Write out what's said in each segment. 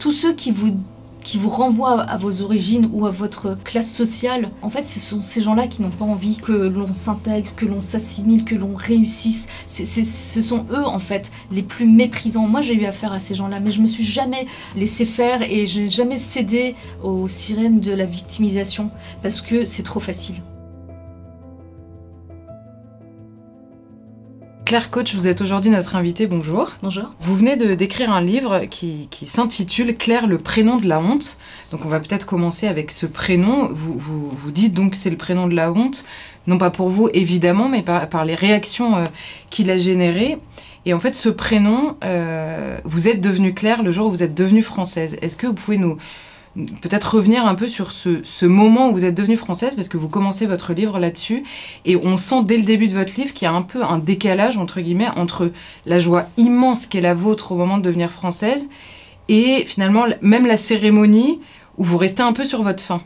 tous ceux qui vous qui vous renvoient à vos origines ou à votre classe sociale, en fait, ce sont ces gens-là qui n'ont pas envie que l'on s'intègre, que l'on s'assimile, que l'on réussisse. ce sont eux, en fait, les plus méprisants. Moi, j'ai eu affaire à ces gens-là, mais je me suis jamais laissé faire et je n'ai jamais cédé aux sirènes de la victimisation parce que c'est trop facile. Claire Coach, vous êtes aujourd'hui notre invitée, bonjour. Bonjour. Vous venez de d'écrire un livre qui, s'intitule Claire, le prénom de la honte. Donc on va peut-être commencer avec ce prénom. Vous, vous, dites donc que c'est le prénom de la honte, non pas pour vous évidemment, mais par, les réactions euh, qu'il a générées. Et en fait, ce prénom, euh, vous êtes devenue Claire le jour où vous êtes devenue française. Est-ce que vous pouvez nous, peut-être revenir un peu sur ce, moment où vous êtes devenue française, parce que vous commencez votre livre là-dessus, et on sent dès le début de votre livre qu'il y a un peu un décalage, entre guillemets, entre la joie immense qu'est la vôtre au moment de devenir française, et finalement même la cérémonie où vous restez un peu sur votre faim.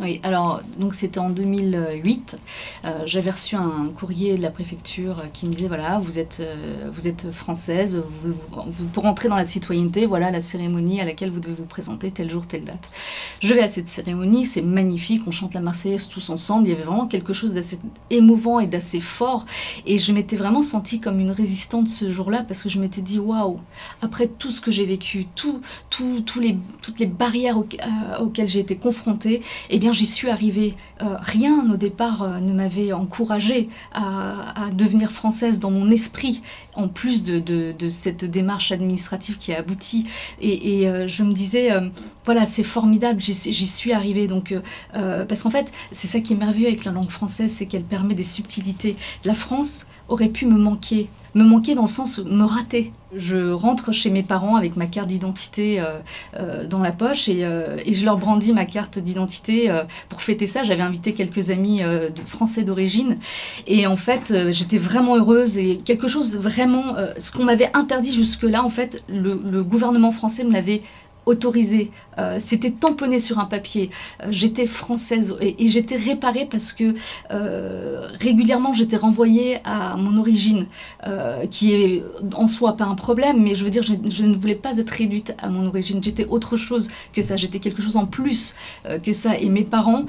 Oui, alors donc c'était en 2008. Euh, j'avais reçu un courrier de la préfecture qui me disait voilà vous êtes euh, vous êtes française, vous, pour entrer dans la citoyenneté voilà la cérémonie à laquelle vous devez vous présenter tel jour telle date. Je vais à cette cérémonie, c'est magnifique, on chante la Marseillaise tous ensemble. Il y avait vraiment quelque chose d'assez émouvant et d'assez fort et je m'étais vraiment sentie comme une résistante ce jour-là parce que je m'étais dit waouh après tout ce que j'ai vécu, tout, tout, tous les, toutes les barrières euh, auxquelles j'ai été confrontée, eh bien j'y suis arrivée. Euh, rien au départ euh, ne m'avait encouragée à, devenir française dans mon esprit, en plus de, cette démarche administrative qui a abouti. Et, euh, je me disais, voilà, c'est formidable, j'y suis arrivée. Donc, parce qu'en fait, c'est ça qui est merveilleux avec la langue française, c'est qu'elle permet des subtilités. La France aurait pu me manquer me manquer dans le sens me rater. Je rentre chez mes parents avec ma carte d'identité euh, euh, dans la poche euh, et, je leur brandis ma carte d'identité pour fêter ça. J'avais invité quelques amis de, français d'origine et en fait j'étais vraiment heureuse et quelque chose vraiment, ce qu'on m'avait interdit jusque-là, en fait le gouvernement français me l'avait autorisé euh, c'était tamponné sur un papier. Euh, j'étais française et, j'étais réparée parce que euh, régulièrement j'étais renvoyée à mon origine, qui est en soi pas un problème, mais je veux dire, je, ne voulais pas être réduite à mon origine. J'étais autre chose que ça, j'étais quelque chose en plus que ça. Et mes parents,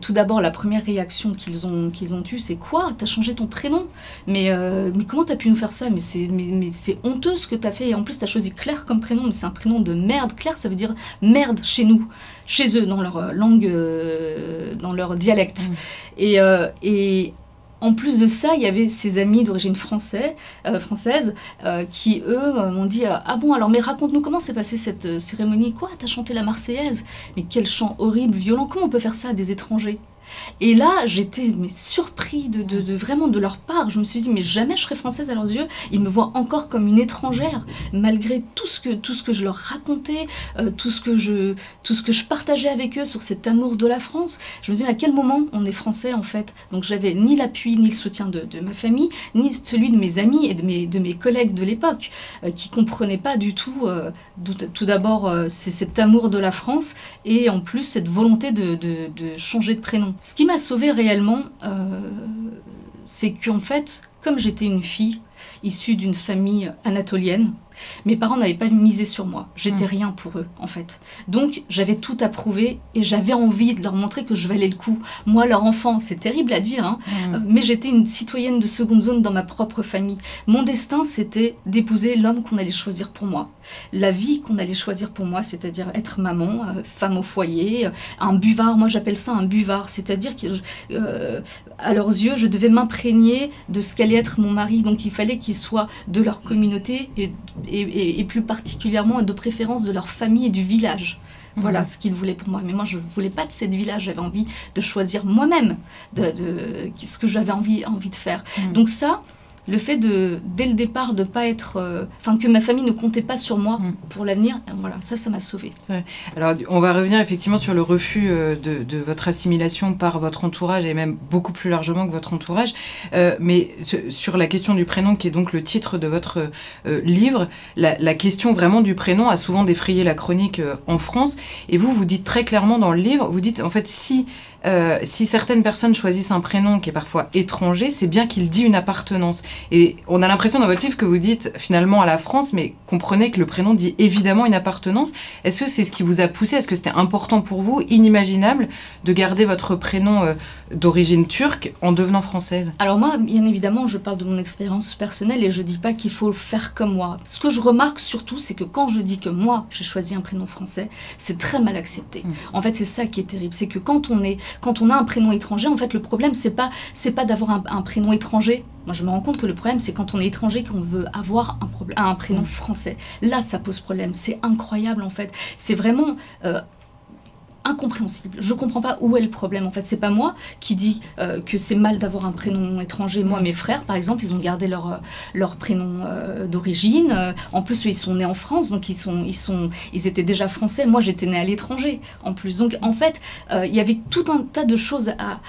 tout d'abord, la première réaction qu'ils ont, qu'ils ont eue, c'est quoi? T'as changé ton prénom? Mais, mais comment t'as pu nous faire ça? Mais c'est mais, c'est honteux ce que t'as fait. Et en plus, t'as choisi Claire comme prénom, mais c'est un prénom de merde. Claire, ça veut dire merde chez nous, chez eux, dans leur euh, langue, euh, dans leur dialecte. Mm. Et, euh, et, en plus de ça, il y avait ses amis d'origine française, française qui, eux, m'ont dit Ah bon, alors, mais raconte-nous comment s'est passée cette cérémonie? Quoi? T'as chanté la Marseillaise? Mais quel chant horrible, violent. Comment on peut faire ça à des étrangers? Et là, j'étais surpris de, vraiment de leur part. Je me suis dit, mais jamais je serai française à leurs yeux. Ils me voient encore comme une étrangère, malgré tout ce que, tout ce que je leur racontais, euh, tout, ce que je, tout ce que je partageais avec eux sur cet amour de la France. Je me dis, mais à quel moment on est français en fait? Donc j'avais ni l'appui, ni le soutien de, ma famille, ni celui de mes amis et de mes, de mes collègues de l'époque, euh, qui comprenaient pas du tout, euh, tout, d'abord, c'est cet amour de la France, et en plus cette volonté de, de changer de prénom. Ce qui m'a sauvée réellement, euh, c'est qu'en fait, comme j'étais une fille issue d'une famille anatolienne, mes parents n'avaient pas misé sur moi. J'étais hmm. rien pour eux, en fait. Donc, j'avais tout à prouver et j'avais envie de leur montrer que je valais le coup. Moi, leur enfant, c'est terrible à dire, hein, hmm. euh, mais j'étais une citoyenne de seconde zone dans ma propre famille. Mon destin, c'était d'épouser l'homme qu'on allait choisir pour moi. La vie qu'on allait choisir pour moi, c'est-à-dire être maman, euh, femme au foyer, euh, un buvard. Moi, j'appelle ça un buvard, c'est-à-dire qu'à leurs yeux, je devais m'imprégner de ce qu'allait être mon mari. Donc, il fallait qu'il soit de leur communauté et et, plus particulièrement de préférence de leur famille et du village. Voilà mhm. ce qu'ils voulaient pour moi. Mais moi, je ne voulais pas de cette village. J'avais envie de choisir moi-même de, ce que j'avais envie, envie de faire. Mhm. Donc ça, le fait de, dès le départ, de pas être, euh, enfin que ma famille ne comptait pas sur moi mm. pour l'avenir, voilà, ça, ça m'a sauvée. Alors, on va revenir effectivement sur le refus euh, de, votre assimilation par votre entourage et même beaucoup plus largement que votre entourage. Euh, mais sur la question du prénom, qui est donc le titre de votre livre, la, la, question vraiment du prénom a souvent défrayé la chronique en France. Et vous, vous dites très clairement dans le livre, vous dites en fait si euh, si certaines personnes choisissent un prénom qui est parfois étranger, c'est bien qu'il dit une appartenance. Et on a l'impression dans votre livre que vous dites finalement à la France, mais comprenez que le prénom dit évidemment une appartenance. Est-ce que c'est ce qui vous a poussé? Est-ce que c'était important pour vous, inimaginable, de garder votre prénom euh, d'origine turque en devenant française? Alors moi, bien évidemment, je parle de mon expérience personnelle et je dis pas qu'il faut faire comme moi. Ce que je remarque surtout, c'est que quand je dis que moi, j'ai choisi un prénom français, c'est très mal accepté. Mm. En fait, c'est ça qui est terrible, c'est que quand on est quand on a un prénom étranger, en fait, le problème, c'est pas, c'est pas d'avoir un, prénom étranger. Moi, je me rends compte que le problème, c'est quand on est étranger, qu'on veut avoir un, un prénom mm. français. Là, ça pose problème. C'est incroyable, en fait. C'est vraiment. Euh, incompréhensible. Je comprends pas où est le problème. En fait, c'est pas moi qui dis euh, que c'est mal d'avoir un prénom étranger. Moi, mes frères, par exemple, ils ont gardé leur, euh, leur prénom euh, d'origine. En plus, ils sont nés en France, donc ils sont, ils sont, ils étaient déjà français. Moi, j'étais née à l'étranger, en plus. Donc, en fait, il y avait tout un tas de choses à,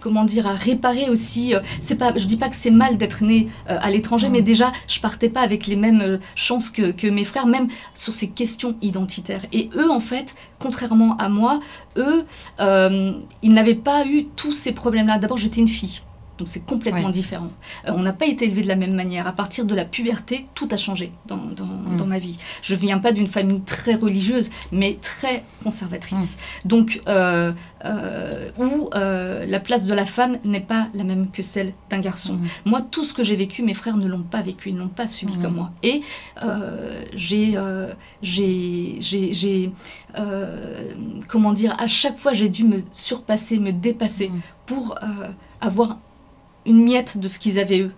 comment dire, à réparer aussi. C'est pas, je dis pas que c'est mal d'être né à l'étranger, mais déjà, je partais pas avec les mêmes chances que, que mes frères, même sur ces questions identitaires. Et eux, en fait, contrairement à moi, eux, euh, ils n'avaient pas eu tous ces problèmes-là. D'abord, j'étais une fille. Donc c'est complètement différent. Euh, on n'a pas été élevé de la même manière. À partir de la puberté, tout a changé dans, dans, mm. ma vie. Je viens pas d'une famille très religieuse, mais très conservatrice. Mm. Donc, euh, euh, où la place de la femme n'est pas la même que celle d'un garçon. Mm. Moi, tout ce que j'ai vécu, mes frères ne l'ont pas vécu, ils ne l'ont pas subi comme moi. Et j'ai, j'ai, comment dire, à chaque fois, j'ai dû me surpasser, me dépasser pour avoir une miette de ce qu'ils avaient eux.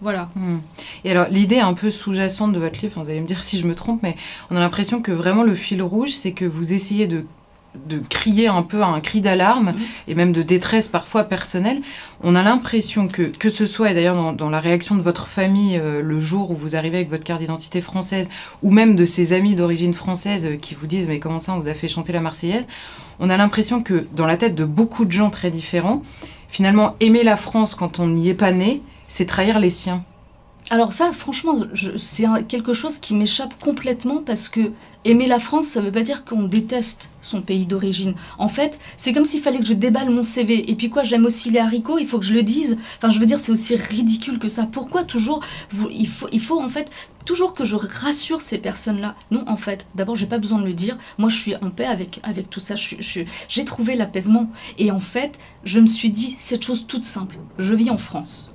Voilà. Hmm. Et alors, l'idée un peu sous-jacente de votre livre, vous allez me dire si je me trompe, mais on a l'impression que vraiment le fil rouge, c'est que vous essayez de, de crier un peu un cri d'alarme et même de détresse parfois personnelle. On a l'impression que, que ce soit, et d'ailleurs dans, la réaction de votre famille euh, le jour où vous arrivez avec votre carte d'identité française, ou même de ses amis d'origine française euh, qui vous disent Mais comment ça, on vous a fait chanter la Marseillaise On a l'impression que dans la tête de beaucoup de gens très différents, finalement, aimer la France quand on n'y est pas né, c'est trahir les siens. Alors ça, franchement, c'est quelque chose qui m'échappe complètement parce que aimer la France, ça ne veut pas dire qu'on déteste son pays d'origine. En fait, c'est comme s'il fallait que je déballe mon CV. Et puis quoi, j'aime aussi les haricots, il faut que je le dise. Enfin, je veux dire, c'est aussi ridicule que ça. Pourquoi toujours il, faut, il faut en fait toujours que je rassure ces personnes-là. Non, en fait, d'abord, j'ai pas besoin de le dire. Moi, je suis en paix avec, avec tout ça. J'ai trouvé l'apaisement. Et en fait, je me suis dit cette chose toute simple. Je vis en France.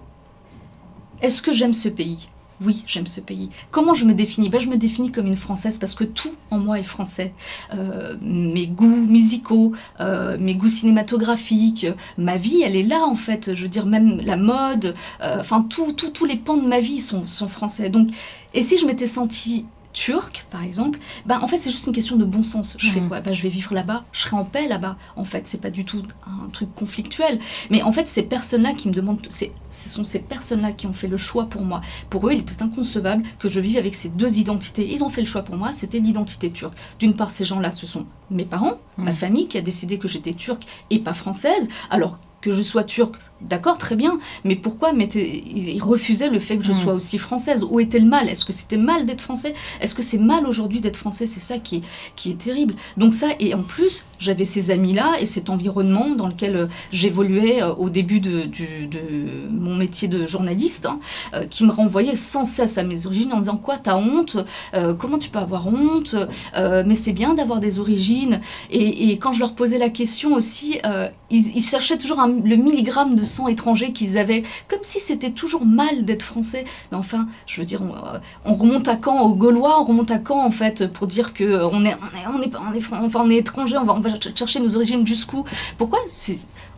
Est-ce que j'aime ce pays? Oui, j'aime ce pays. Comment je me définis? Ben, Je me définis comme une Française parce que tout en moi est français. Euh, mes goûts musicaux, euh, mes goûts cinématographiques, ma vie, elle est là en fait. Je veux dire, même la mode, euh, enfin, tous les pans de ma vie sont, sont français. Donc, et si je m'étais sentie turc, par exemple, ben, en fait, c'est juste une question de bon sens. Je fais quoi? Ben, Je vais vivre là-bas, je serai en paix là-bas. En fait, c'est pas du tout un truc conflictuel. Mais en fait, ces personnes-là qui me demandent, ce sont ces personnes-là qui ont fait le choix pour moi. Pour eux, il était inconcevable que je vive avec ces deux identités. Ils ont fait le choix pour moi, c'était l'identité turque. D'une part, ces gens-là, ce sont mes parents, ma famille, qui a décidé que j'étais turque et pas française. Alors que je sois turque, d'accord, très bien, mais pourquoi ils refusaient le fait que je mm. sois aussi française? Où était le mal? Est-ce que c'était mal d'être français? Est-ce que c'est mal aujourd'hui d'être français? C'est ça qui est, qui est terrible. Donc ça, et en plus, j'avais ces amis-là et cet environnement dans lequel euh, j'évoluais euh, au début de, mon métier de journaliste, hein, euh, qui me renvoyaient sans cesse à mes origines en disant quoi, t'as honte? Comment tu peux avoir honte? Mais c'est bien d'avoir des origines. Et, quand je leur posais la question aussi, ils, ils cherchaient toujours un le milligramme de sang étranger qu'ils avaient, comme si c'était toujours mal d'être français. Mais enfin, je veux dire, on, remonte à quand aux Gaulois, on remonte à quand en fait pour dire que on est, on est, on est, on est, on est étranger, va, on va chercher nos origines jusqu'où? Pourquoi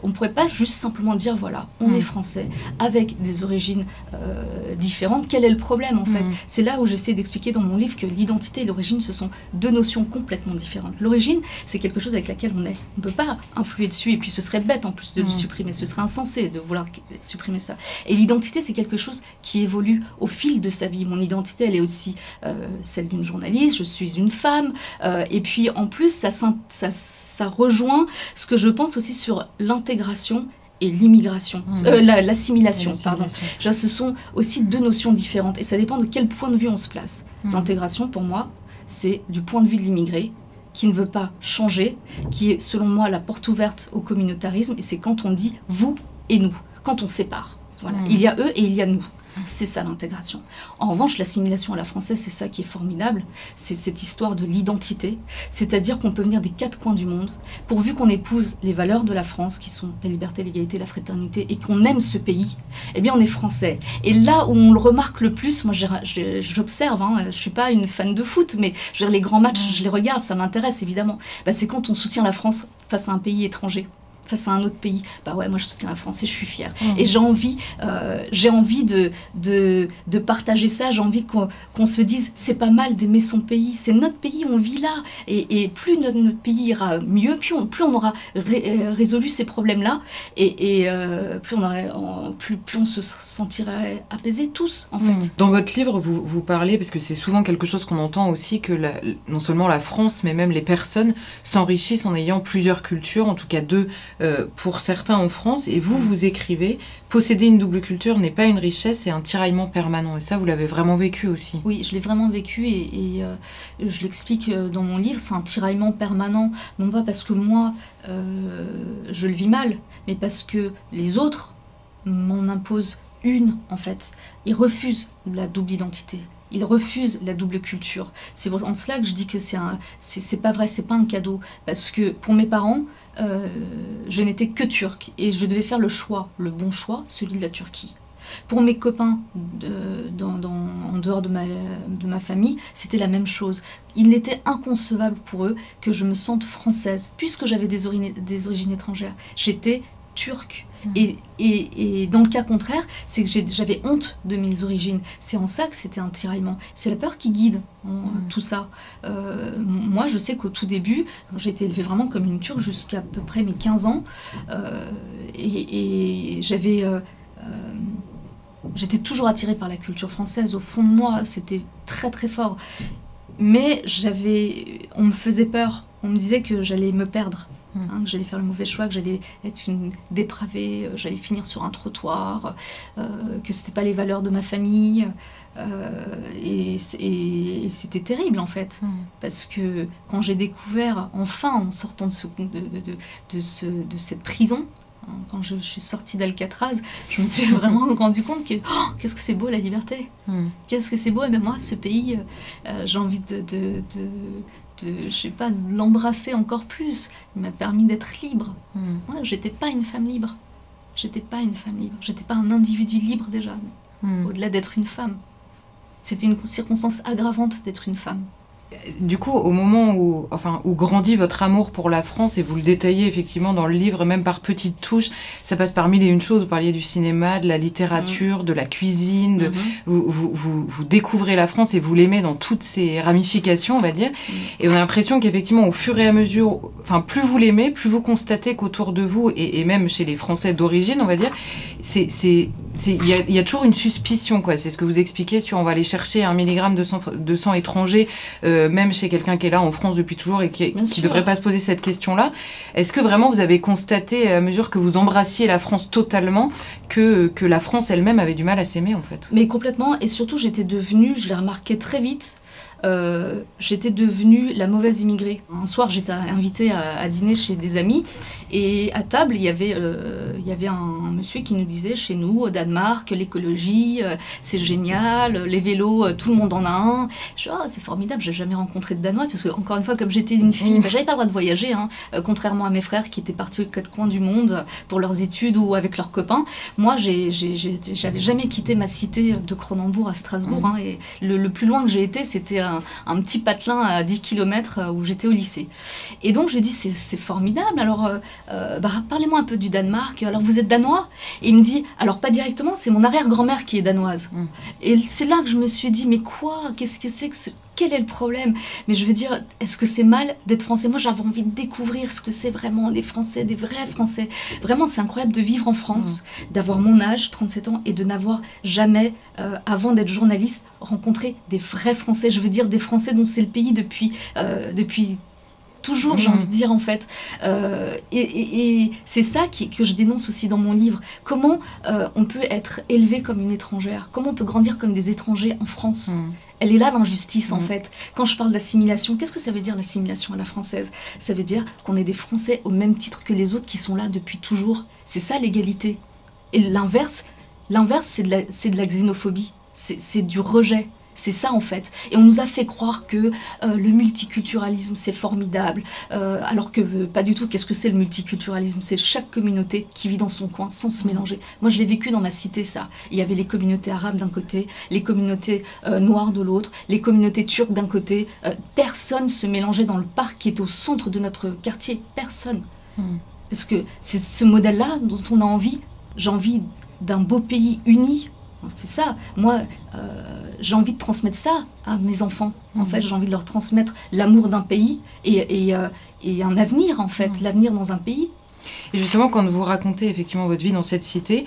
on ne pourrait pas juste simplement dire voilà, on est mm. français avec des origines euh, différentes. Quel est le problème en fait? Mm. C'est là où j'essaie d'expliquer dans mon livre que l'identité et l'origine, ce sont deux notions complètement différentes. L'origine, c'est quelque chose avec laquelle on est. On ne peut pas influer dessus et puis ce serait bête en plus de le mm. supprimer. Ce serait insensé de vouloir supprimer ça. Et l'identité, c'est quelque chose qui évolue au fil de sa vie. Mon identité, elle est aussi euh, celle d'une journaliste. Je suis une femme. Euh, et puis en plus, ça, ça, ça rejoint ce que je pense aussi sur l'intégration l'intégration et l'immigration, mmh. euh, l'assimilation, pardon. ce sont aussi deux notions différentes et ça dépend de quel point de vue on se place. Mmh. L'intégration, pour moi, c'est du point de vue de l'immigré qui ne veut pas changer, qui est selon moi la porte ouverte au communautarisme, et c'est quand on dit vous et nous, quand on sépare. Voilà. Mm. Il y a eux et il y a nous. C'est ça l'intégration. En revanche, l'assimilation à la française, c'est ça qui est formidable. C'est cette histoire de l'identité. C'est-à-dire qu'on peut venir des quatre coins du monde, pourvu qu'on épouse les valeurs de la France, qui sont la liberté, l'égalité, la fraternité, et qu'on aime ce pays, eh bien on est français. Et là où on le remarque le plus, moi j'observe, hein, je suis pas une fan de foot, mais les grands matchs, je les regarde, ça m'intéresse évidemment. Bah, c'est quand on soutient la France face à un pays étranger face à un autre pays, bah ouais, moi je soutiens la France et je suis fière. Mm. Et j'ai envie, euh, j'ai envie de, de, de partager ça, j'ai envie qu'on qu'on se dise, c'est pas mal d'aimer son pays, c'est notre pays, on vit là. Et, et plus notre, notre pays ira mieux, plus on, plus on aura ré- euh, résolu ces problèmes-là, et, et, euh, plus, on aurait, en- plus, plus on se sentirait apaisés tous, en fait. Mm. Dans votre livre, vous, vous parlez, parce que c'est souvent quelque chose qu'on entend aussi, que la- non seulement la France, mais même les personnes s'enrichissent en ayant plusieurs cultures, en tout cas deux euh, pour certains en France. Et vous, vous écrivez, posséder une double culture n'est pas une richesse, c'est un tiraillement permanent. Et ça, vous l'avez vraiment vécu aussi. Oui, je l'ai vraiment vécu et, euh, je l'explique euh, dans mon livre, c'est un tiraillement permanent, non pas parce que moi je le vis mal, mais parce que les autres m'en imposent une en fait. Ils refusent la double identité. Ils refusent la double culture. C'est en cela que je dis que c'est c'est pas vrai, c'est pas un cadeau. Parce que pour mes parents, euh, je n'étais que turque et je devais faire le choix, le bon choix, celui de la Turquie. Pour mes copains dans- en dehors de ma, famille, c'était la même chose. Il n'était inconcevable pour eux que je me sente française, puisque j'avais des origines étrangères. J'étais turque. Mhm. Et, et- et dans le cas contraire, c'est que j'avais honte de mes origines. C'est en ça que c'était un tiraillement. C'est la peur qui guide hein, Mhm. tout ça. Euh, moi, je sais qu'au tout début, j'ai été élevée vraiment comme une turque jusqu'à à peu près mes 15 ans. Euh, et, et j'avais. euh, J'étais toujours attirée par la culture française. Au fond de moi, c'était très très fort. Mais j'avais, on me faisait peur. On me disait que j'allais me perdre, Mm. Hein, que j'allais faire le mauvais choix, que j'allais être une dépravée, euh, j'allais finir sur un trottoir, euh, que c'était pas les valeurs de ma famille. euh, et c- et- et c'était terrible en fait, parce que quand j'ai découvert enfin en sortant de, ce, de, de, de- de ce- de cette prison, hein, quand je, je suis sortie d'Alcatraz, je me suis vraiment rendu compte que oh, qu'est-ce que c'est beau la liberté. Mm. Qu'est-ce que c'est beau, et ben moi, ce pays, euh, j'ai envie de, de, je sais pas, de l'embrasser encore plus. Il m'a permis d'être libre. Moi, j'étais pas une femme libre. J'étais pas une femme libre. J'étais pas un individu libre déjà, Mm. au-delà d'être une femme. C'était une circonstance aggravante d'être une femme. Du coup, au moment où, enfin, où grandit votre amour pour la France, et vous le détaillez effectivement dans le livre, même par petites touches, ça passe par mille et une choses. Vous parliez du cinéma, de la littérature, de la cuisine, de, Mhm. vous, vous, vous, vous découvrez la France et vous l'aimez dans toutes ses ramifications, on va dire. Et on a l'impression qu'effectivement, au fur et à mesure, enfin, plus vous l'aimez, plus vous constatez qu'autour de vous, et, et même chez les Français d'origine, on va dire, c'est, il y a, il y a toujours une suspicion, quoi. C'est ce que vous expliquez sur on va aller chercher un milligramme de sang, de sang étranger, euh, même chez quelqu'un qui est là en France depuis toujours et qui ne devrait pas se poser cette question-là. Est-ce que vraiment vous avez constaté, à mesure que vous embrassiez la France totalement, que, que la France elle-même avait du mal à s'aimer, en fait? Mais complètement, et surtout j'étais devenue, je l'ai remarqué très vite, euh, j'étais devenue la mauvaise immigrée. Un soir j'étais invitée à, à dîner chez des amis, et à table il y avait, euh, il y avait un, monsieur qui nous disait chez nous au Danemark, l'écologie, euh, c'est génial, les vélos, tout le monde en a un. Je dis, Ah, c'est formidable, j'ai jamais rencontré de Danois, parce que encore une fois, comme j'étais une fille, Mm. bah, j'avais pas le droit de voyager, hein, contrairement à mes frères qui étaient partis aux quatre coins du monde pour leurs études ou avec leurs copains. Moi, j'avais jamais quitté ma cité de Cronenbourg à Strasbourg. Mhm. hein, et le, le plus loin que j'ai été, c'était un, un petit patelin à 10 km où j'étais au lycée. Et donc, je lui ai dit, c'est formidable. Alors, euh, euh, bah, parlez-moi un peu du Danemark. Alors, vous êtes danois? Et il me dit, alors pas directement, c'est mon arrière-grand-mère qui est danoise. Mhm. Et c'est là que je me suis dit, mais quoi? Qu'est-ce que c'est que ce... Quel est le problème? Mais je veux dire, est-ce que c'est mal d'être français? Moi, j'avais envie de découvrir ce que c'est vraiment les Français, des vrais Français. Vraiment, c'est incroyable de vivre en France, d'avoir mon âge, 37 ans, et de n'avoir jamais, euh, avant d'être journaliste, rencontré des vrais Français. Je veux dire, des Français dont c'est le pays depuis, euh, depuis toujours, j'ai Mhm. envie de dire, en fait. Euh, et et- et c'est ça qui, que je dénonce aussi dans mon livre. Comment euh, on peut être élevé comme une étrangère? Comment on peut grandir comme des étrangers en France? Mm. Elle est là l'injustice en Mm. fait. Quand je parle d'assimilation, qu'est-ce que ça veut dire l'assimilation à la française? Ça veut dire qu'on est des Français au même titre que les autres qui sont là depuis toujours. C'est ça l'égalité. Et l'inverse, l'inverse c'est de, de la xénophobie. C'est du rejet. C'est ça en fait. Et on nous a fait croire que euh, le multiculturalisme c'est formidable, Euh, alors que euh, pas du tout. Qu'est-ce que c'est le multiculturalisme? C'est chaque communauté qui vit dans son coin sans se mélanger. Moi je l'ai vécu dans ma cité ça. Il y avait les communautés arabes d'un côté, les communautés noires de l'autre, les communautés turques d'un côté. Personne se mélangeait dans le parc qui est au centre de notre quartier. Personne. Hmm. Est-ce que c'est ce modèle-là dont on a envie J'ai envie d'un beau pays uni. C'est ça. Moi, euh, j'ai envie de transmettre ça à mes enfants. En Mhm. fait, j'ai envie de leur transmettre l'amour d'un pays et, et, euh, et un avenir, en fait. Mhm. L'avenir dans un pays. Et justement, quand vous racontez effectivement votre vie dans cette cité,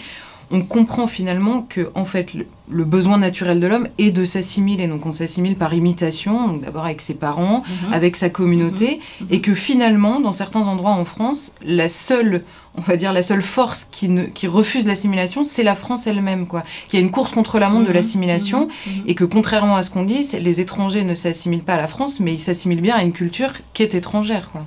on comprend finalement que en fait le, le besoin naturel de l'homme est de s'assimiler. Donc on s'assimile par imitation, d'abord avec ses parents, Mhm. avec sa communauté, Mhm. et que finalement, dans certains endroits en France, la seule, on va dire la seule force qui, ne, qui refuse l'assimilation, c'est la France elle-même, quoi. Qu'il y a une course contre la montre de Mhm. l'assimilation, Mhm. Mhm. et que contrairement à ce qu'on dit, les étrangers ne s'assimilent pas à la France, mais ils s'assimilent bien à une culture qui est étrangère, quoi.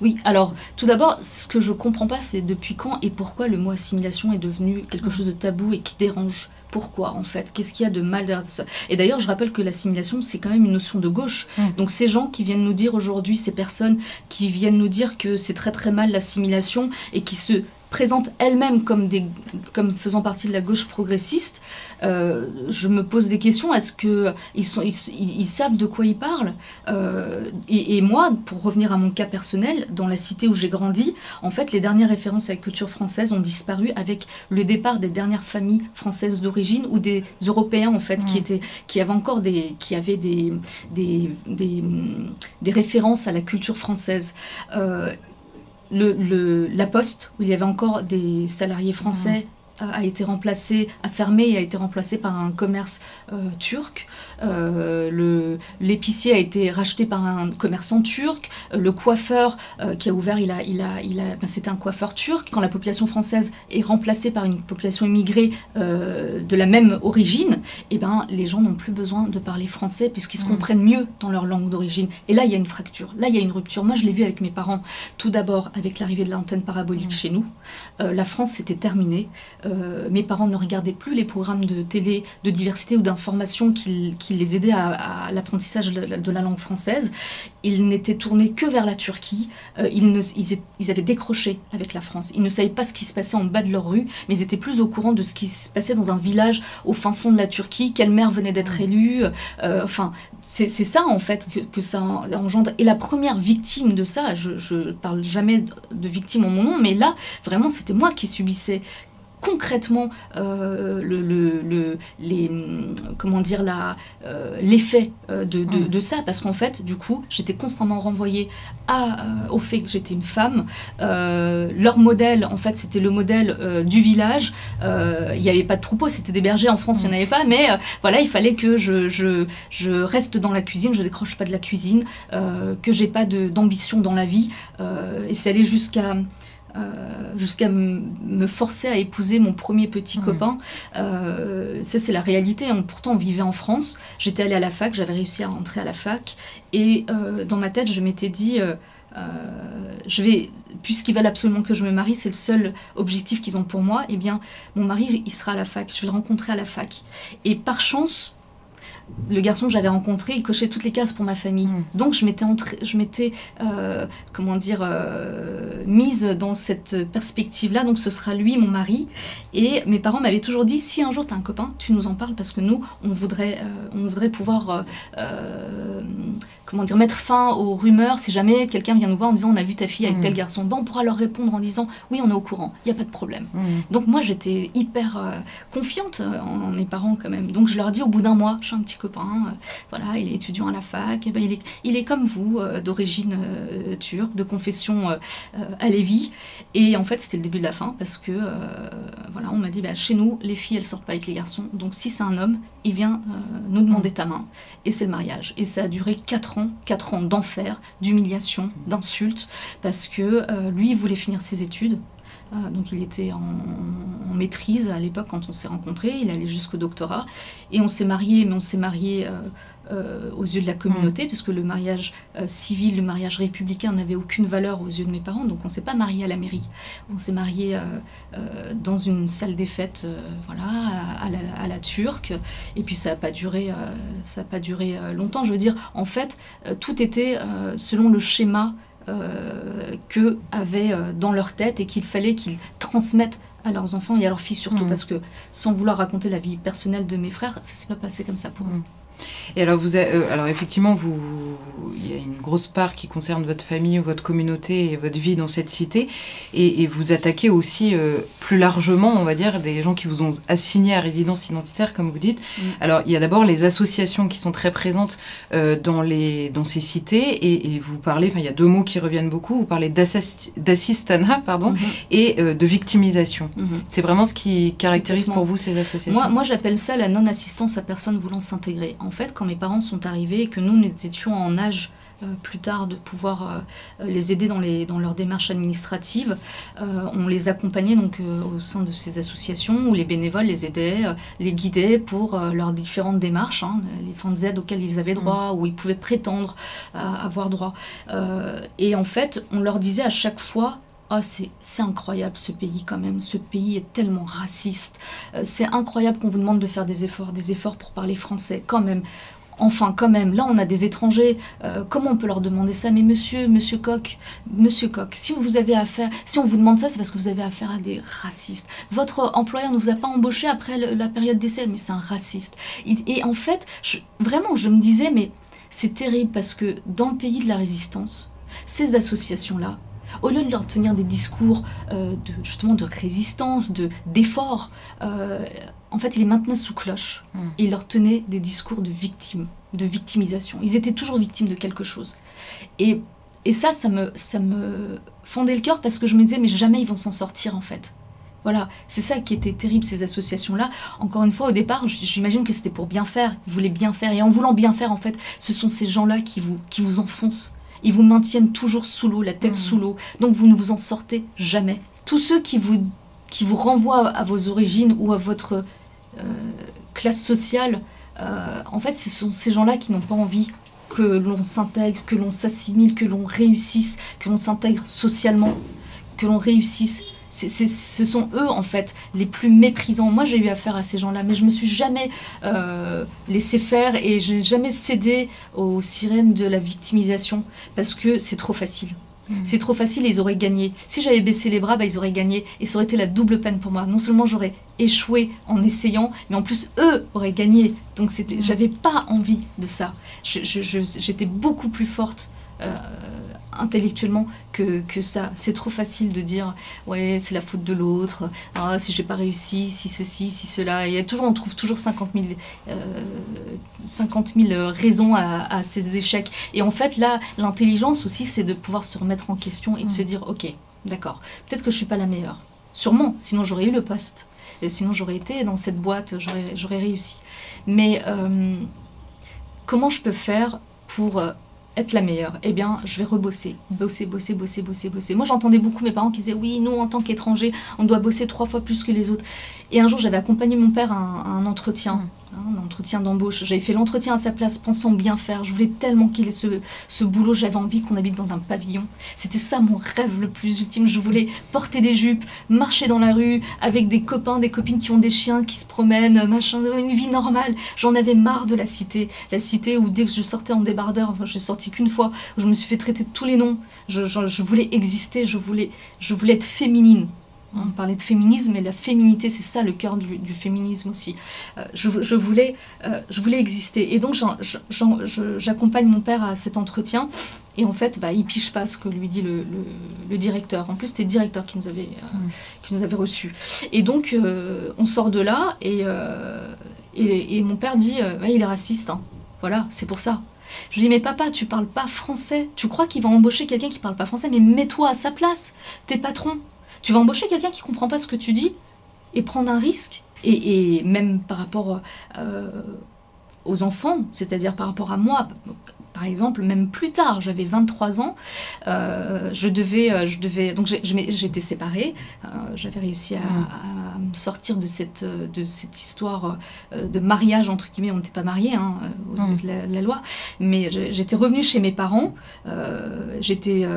Oui, alors tout d'abord, ce que je comprends pas, c'est depuis quand et pourquoi le mot assimilation est devenu quelque chose de tabou et qui dérange? Pourquoi en fait? Qu'est-ce qu'il y a de mal derrière ça? Et d'ailleurs, je rappelle que l'assimilation, c'est quand même une notion de gauche. Mm. Donc ces gens qui viennent nous dire aujourd'hui, ces personnes qui viennent nous dire que c'est très très mal l'assimilation et qui se présentent elles-mêmes comme, des, comme faisant partie de la gauche progressiste, euh, je me pose des questions. Est-ce qu'ils ils, ils, savent de quoi ils parlent Euh, et, et moi, pour revenir à mon cas personnel, dans la cité où j'ai grandi, en fait, les dernières références à la culture française ont disparu avec le départ des dernières familles françaises d'origine ou des Européens, en fait, qui, étaient, qui avaient encore des, qui avaient des, des, des, des références à la culture française. Euh, le, le- la poste, où il y avait encore des salariés français, euh, a été remplacé, a fermé et a été remplacé par un commerce euh, turc. Euh, L'épicier a été racheté par un commerçant turc. Euh, le coiffeur qui a ouvert, il a, il a, il a, ben, c'était un coiffeur turc. Quand la population française est remplacée par une population immigrée de la même origine, eh ben, les gens n'ont plus besoin de parler français puisqu'ils se Mm. comprennent mieux dans leur langue d'origine. Et là, il y a une fracture. Là, il y a une rupture. Moi, je l'ai vu avec mes parents. Tout d'abord, avec l'arrivée de l'antenne parabolique Mm. chez nous. La France, c'était terminé. Euh, mes parents ne regardaient plus les programmes de télé, de diversité ou d'information qui, qui les aidaient à, à l'apprentissage de, la- langue française. Ils n'étaient tournés que vers la Turquie. Euh, ils, ne- ils é- ils avaient décroché avec la France. Ils ne savaient pas ce qui se passait en bas de leur rue, mais ils étaient plus au courant de ce qui se passait dans un village au fin fond de la Turquie, quelle maire venait d'être élue? Euh, enfin, c'est ça en fait que, que ça en- engendre. Et la première victime de ça, je, je parle jamais de victime en mon nom, mais là, vraiment, c'était moi qui subissais concrètement euh, le, le- le- les, comment dire la euh, l'effet euh, de, de, Mm. de ça. Parce qu'en fait du coup j'étais constamment renvoyée à, euh, au fait que j'étais une femme. Leur modèle en fait c'était le modèle du village. Il n'y avait pas de troupeau c'était des bergers. En France il n'y en avait pas. Mais voilà il fallait que je, je, je reste dans la cuisine. Je décroche pas de la cuisine que j'ai pas de- d'ambition dans la vie. Et c'est allé jusqu'à euh, jusqu'à me forcer à épouser mon premier petit copain. Euh, ça, c'est la réalité. On- pourtant, on vivait en France. J'étais allée à la fac, j'avais réussi à rentrer à la fac. Et euh, dans ma tête, je m'étais dit, je vais, puisqu'ils veulent absolument que je me marie, c'est le seul objectif qu'ils ont pour moi. Eh bien, mon mari, il sera à la fac. Je vais le rencontrer à la fac. Et par chance, le garçon que j'avais rencontré, il cochait toutes les cases pour ma famille. Mm. Donc je m'étais, je m'étais, euh, comment dire, euh, mise dans cette perspective-là. Donc ce sera lui, mon mari. Et mes parents m'avaient toujours dit, si un jour tu as un copain, tu nous en parles parce que nous, on voudrait, euh, on voudrait pouvoir, comment dire, mettre fin aux rumeurs. Si jamais quelqu'un vient nous voir en disant, on a vu ta fille avec Mm. tel garçon, bon, on pourra leur répondre en disant, oui, on est au courant, il n'y a pas de problème. Mm. Donc moi j'étais hyper euh, confiante euh, en, en mes parents quand même. Donc je leur dis au bout d'un mois, j'ai un petit copain, euh, voilà, il est étudiant à la fac, et ben, il, est, il est comme vous, euh, d'origine turque, de confession euh, alévi. Et en fait c'était le début de la fin parce que voilà, on m'a dit bah, chez nous les filles elles sortent pas avec les garçons. Donc si c'est un homme, il vient nous demander ta main et c'est le mariage. Et ça a duré 4 ans, 4 ans d'enfer, d'humiliation, d'insultes parce que euh, lui voulait finir ses études. Euh, donc il était en, en maîtrise à l'époque quand on s'est rencontrés, il allait jusqu'au doctorat et on s'est marié, mais on s'est marié euh, aux yeux de la communauté, puisque le mariage euh, civil, le mariage républicain n'avait aucune valeur aux yeux de mes parents. Donc on ne s'est pas marié à la mairie. On s'est marié euh, dans une salle des fêtes, voilà, à, la, à, la, turque. Et puis ça n'a pas duré, ça a pas duré longtemps. Je veux dire, en fait, tout était selon le schéma qu'eux avaient dans leur tête et qu'il fallait qu'ils transmettent à leurs enfants et à leurs filles surtout, mm. parce que sans vouloir raconter la vie personnelle de mes frères, ça s'est pas passé comme ça pour eux. Et alors, vous euh, alors effectivement, vous, il y a une grosse part qui concerne votre famille, votre communauté et votre vie dans cette cité. Et, vous attaquez aussi euh, plus largement, on va dire, des gens qui vous ont assigné à résidence identitaire, comme vous dites. Mm. Alors, il y a d'abord les associations qui sont très présentes euh, dans, les, dans ces cités. Et, vous parlez, enfin, il y a deux mots qui reviennent beaucoup. Vous parlez d'assistanat, pardon, mm-hmm. et de victimisation. Mm-hmm. C'est vraiment ce qui caractérise pour vous ces associations? Moi, moi j'appelle ça la non-assistance à personne voulant s'intégrer. En fait, quand mes parents sont arrivés et que nous, nous étions en âge euh, plus tard de pouvoir euh, les aider dans, les, dans leurs démarches administratives. Euh, on les accompagnait donc au sein de ces associations où les bénévoles les aidaient, les guidaient pour leurs différentes démarches, hein, les fonds de auxquels ils avaient droit, mmh. où ils pouvaient prétendre avoir droit. et en fait, on leur disait à chaque fois Oh, c'est incroyable ce pays quand même. Ce pays est tellement raciste. c'est incroyable qu'on vous demande de faire des efforts, des efforts pour parler français quand même. Enfin, quand même, là, on a des étrangers. Euh, comment on peut leur demander ça? Mais monsieur, monsieur Coq, monsieur Coq, si vous avez affaire, si on vous demande ça, c'est parce que vous avez affaire à des racistes. Votre employeur ne vous a pas embauché après la période d'essai, mais c'est un raciste. Et, en fait, vraiment, je me disais, mais c'est terrible parce que dans le pays de la résistance, ces associations-là, au lieu de leur tenir des discours euh, de, justement de résistance, de d'effort, euh, en fait, ils les maintenaient sous cloche. Hmm. Et ils leur tenaient des discours de victime, de victimisation. Ils étaient toujours victimes de quelque chose. Et, et ça, ça me, ça me fondait le cœur parce que je me disais, mais jamais ils vont s'en sortir en fait. Voilà, c'est ça qui était terrible, ces associations-là. Encore une fois, au départ, j'imagine que c'était pour bien faire. Ils voulaient bien faire. Et en voulant bien faire, en fait, ce sont ces gens-là qui vous, qui vous enfoncent. Ils vous maintiennent toujours sous l'eau, la tête hmm. sous l'eau. Donc vous ne vous en sortez jamais. Tous ceux qui vous, qui vous renvoient à vos origines ou à votre euh, classe sociale, euh, en fait, ce sont ces gens-là qui n'ont pas envie que l'on s'intègre, que l'on s'assimile, que l'on réussisse, que l'on s'intègre socialement, que l'on réussisse. Ce sont eux, en fait, les plus méprisants. Moi, j'ai eu affaire à ces gens-là, mais je me suis jamais euh, laissé faire et je n'ai jamais cédé aux sirènes de la victimisation parce que c'est trop facile. Mm. C'est trop facile et ils auraient gagné. Si j'avais baissé les bras, bah, ils auraient gagné. Et ça aurait été la double peine pour moi. Non seulement j'aurais échoué en essayant, mais en plus eux auraient gagné. Donc c'était, mm. j'avais pas envie de ça. j'étais beaucoup plus forte. Euh, intellectuellement que, que ça. C'est trop facile de dire ouais c'est la faute de l'autre, ah, si j'ai pas réussi, si ceci, si cela. Et toujours, on trouve toujours 50 000, euh, raisons à, ces échecs. Et en fait là, l'intelligence aussi c'est de pouvoir se remettre en question et de se mm. dire ok d'accord, peut-être que je suis pas la meilleure. Sûrement, sinon j'aurais eu le poste. Et sinon j'aurais été dans cette boîte, j'aurais réussi. Mais euh, comment je peux faire pour euh, être la meilleure, eh bien, je vais rebosser. Bosser, bosser, bosser, bosser, bosser. Moi, j'entendais beaucoup mes parents qui disaient Oui, nous, en tant qu'étrangers, on doit bosser trois fois plus que les autres. Et un jour, j'avais accompagné mon père à un, entretien. Mm. Un entretien d'embauche. J'avais fait l'entretien à sa place pensant bien faire. Je voulais tellement qu'il ait ce, boulot. J'avais envie qu'on habite dans un pavillon. C'était ça mon rêve le plus ultime. Je voulais porter des jupes, marcher dans la rue avec des copains, des copines qui ont des chiens, qui se promènent, machin, une vie normale. J'en avais marre de la cité. La cité où dès que je sortais en débardeur, je suis sortie qu'une fois, je me suis fait traiter de tous les noms. Je, je voulais exister, je voulais, je voulais être féminine. On parlait de féminisme et la féminité, c'est ça le cœur du, féminisme aussi. Euh, je, voulais, euh, je voulais exister. Et donc j'accompagne mon père à cet entretien. Et en fait, bah, il piche pas ce que lui dit le, directeur. En plus, c'était le directeur qui nous avait, euh, mm. qui nous avait reçus. Et donc, on sort de là et, et, mon père dit il est raciste. Hein. Voilà, c'est pour ça. Je lui dis, mais papa, tu parles pas français. Tu crois qu'il va embaucher quelqu'un qui parle pas français, mais mets-toi à sa place. T'es patron. Tu vas embaucher quelqu'un qui comprend pas ce que tu dis et prendre un risque. Et, même par rapport euh, aux enfants, c'est-à-dire par rapport à moi, par exemple, même plus tard, j'avais 23 ans, euh, je devais, euh, je devais, donc j'étais séparée, euh, j'avais réussi à, me sortir de cette, de cette histoire de mariage entre guillemets, on n'était pas mariés hein, au mmh. de la, loi, mais j'étais revenue chez mes parents, j'étais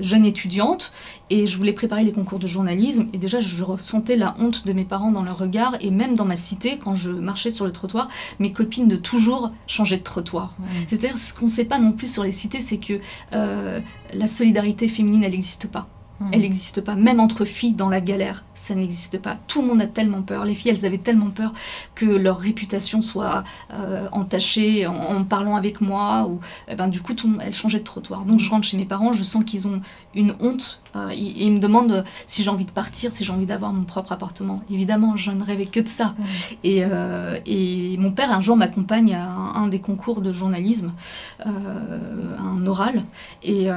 jeune étudiante et je voulais préparer les concours de journalisme et déjà je ressentais la honte de mes parents dans leur regard et même dans ma cité quand je marchais sur le trottoir, mes copines de toujours changer de trottoir. C'est-à-dire ce qu'on sait pas non plus sur les cités, c'est que euh, la solidarité féminine, elle n'existe pas. Elle n'existe pas. Même entre filles dans la galère, ça n'existe pas. Tout le monde a tellement peur. Les filles, elles avaient tellement peur que leur réputation soit euh, entachée en, parlant avec moi. Ou, eh ben, du coup, tout, elles changeaient de trottoir. Donc, je rentre chez mes parents, je sens qu'ils ont une honte. Euh, ils, me demandent si j'ai envie de partir, si j'ai envie d'avoir mon propre appartement. Évidemment, je ne rêvais que de ça. Et, euh, et, mon père, un jour, m'accompagne à un, des concours de journalisme, un oral. Et,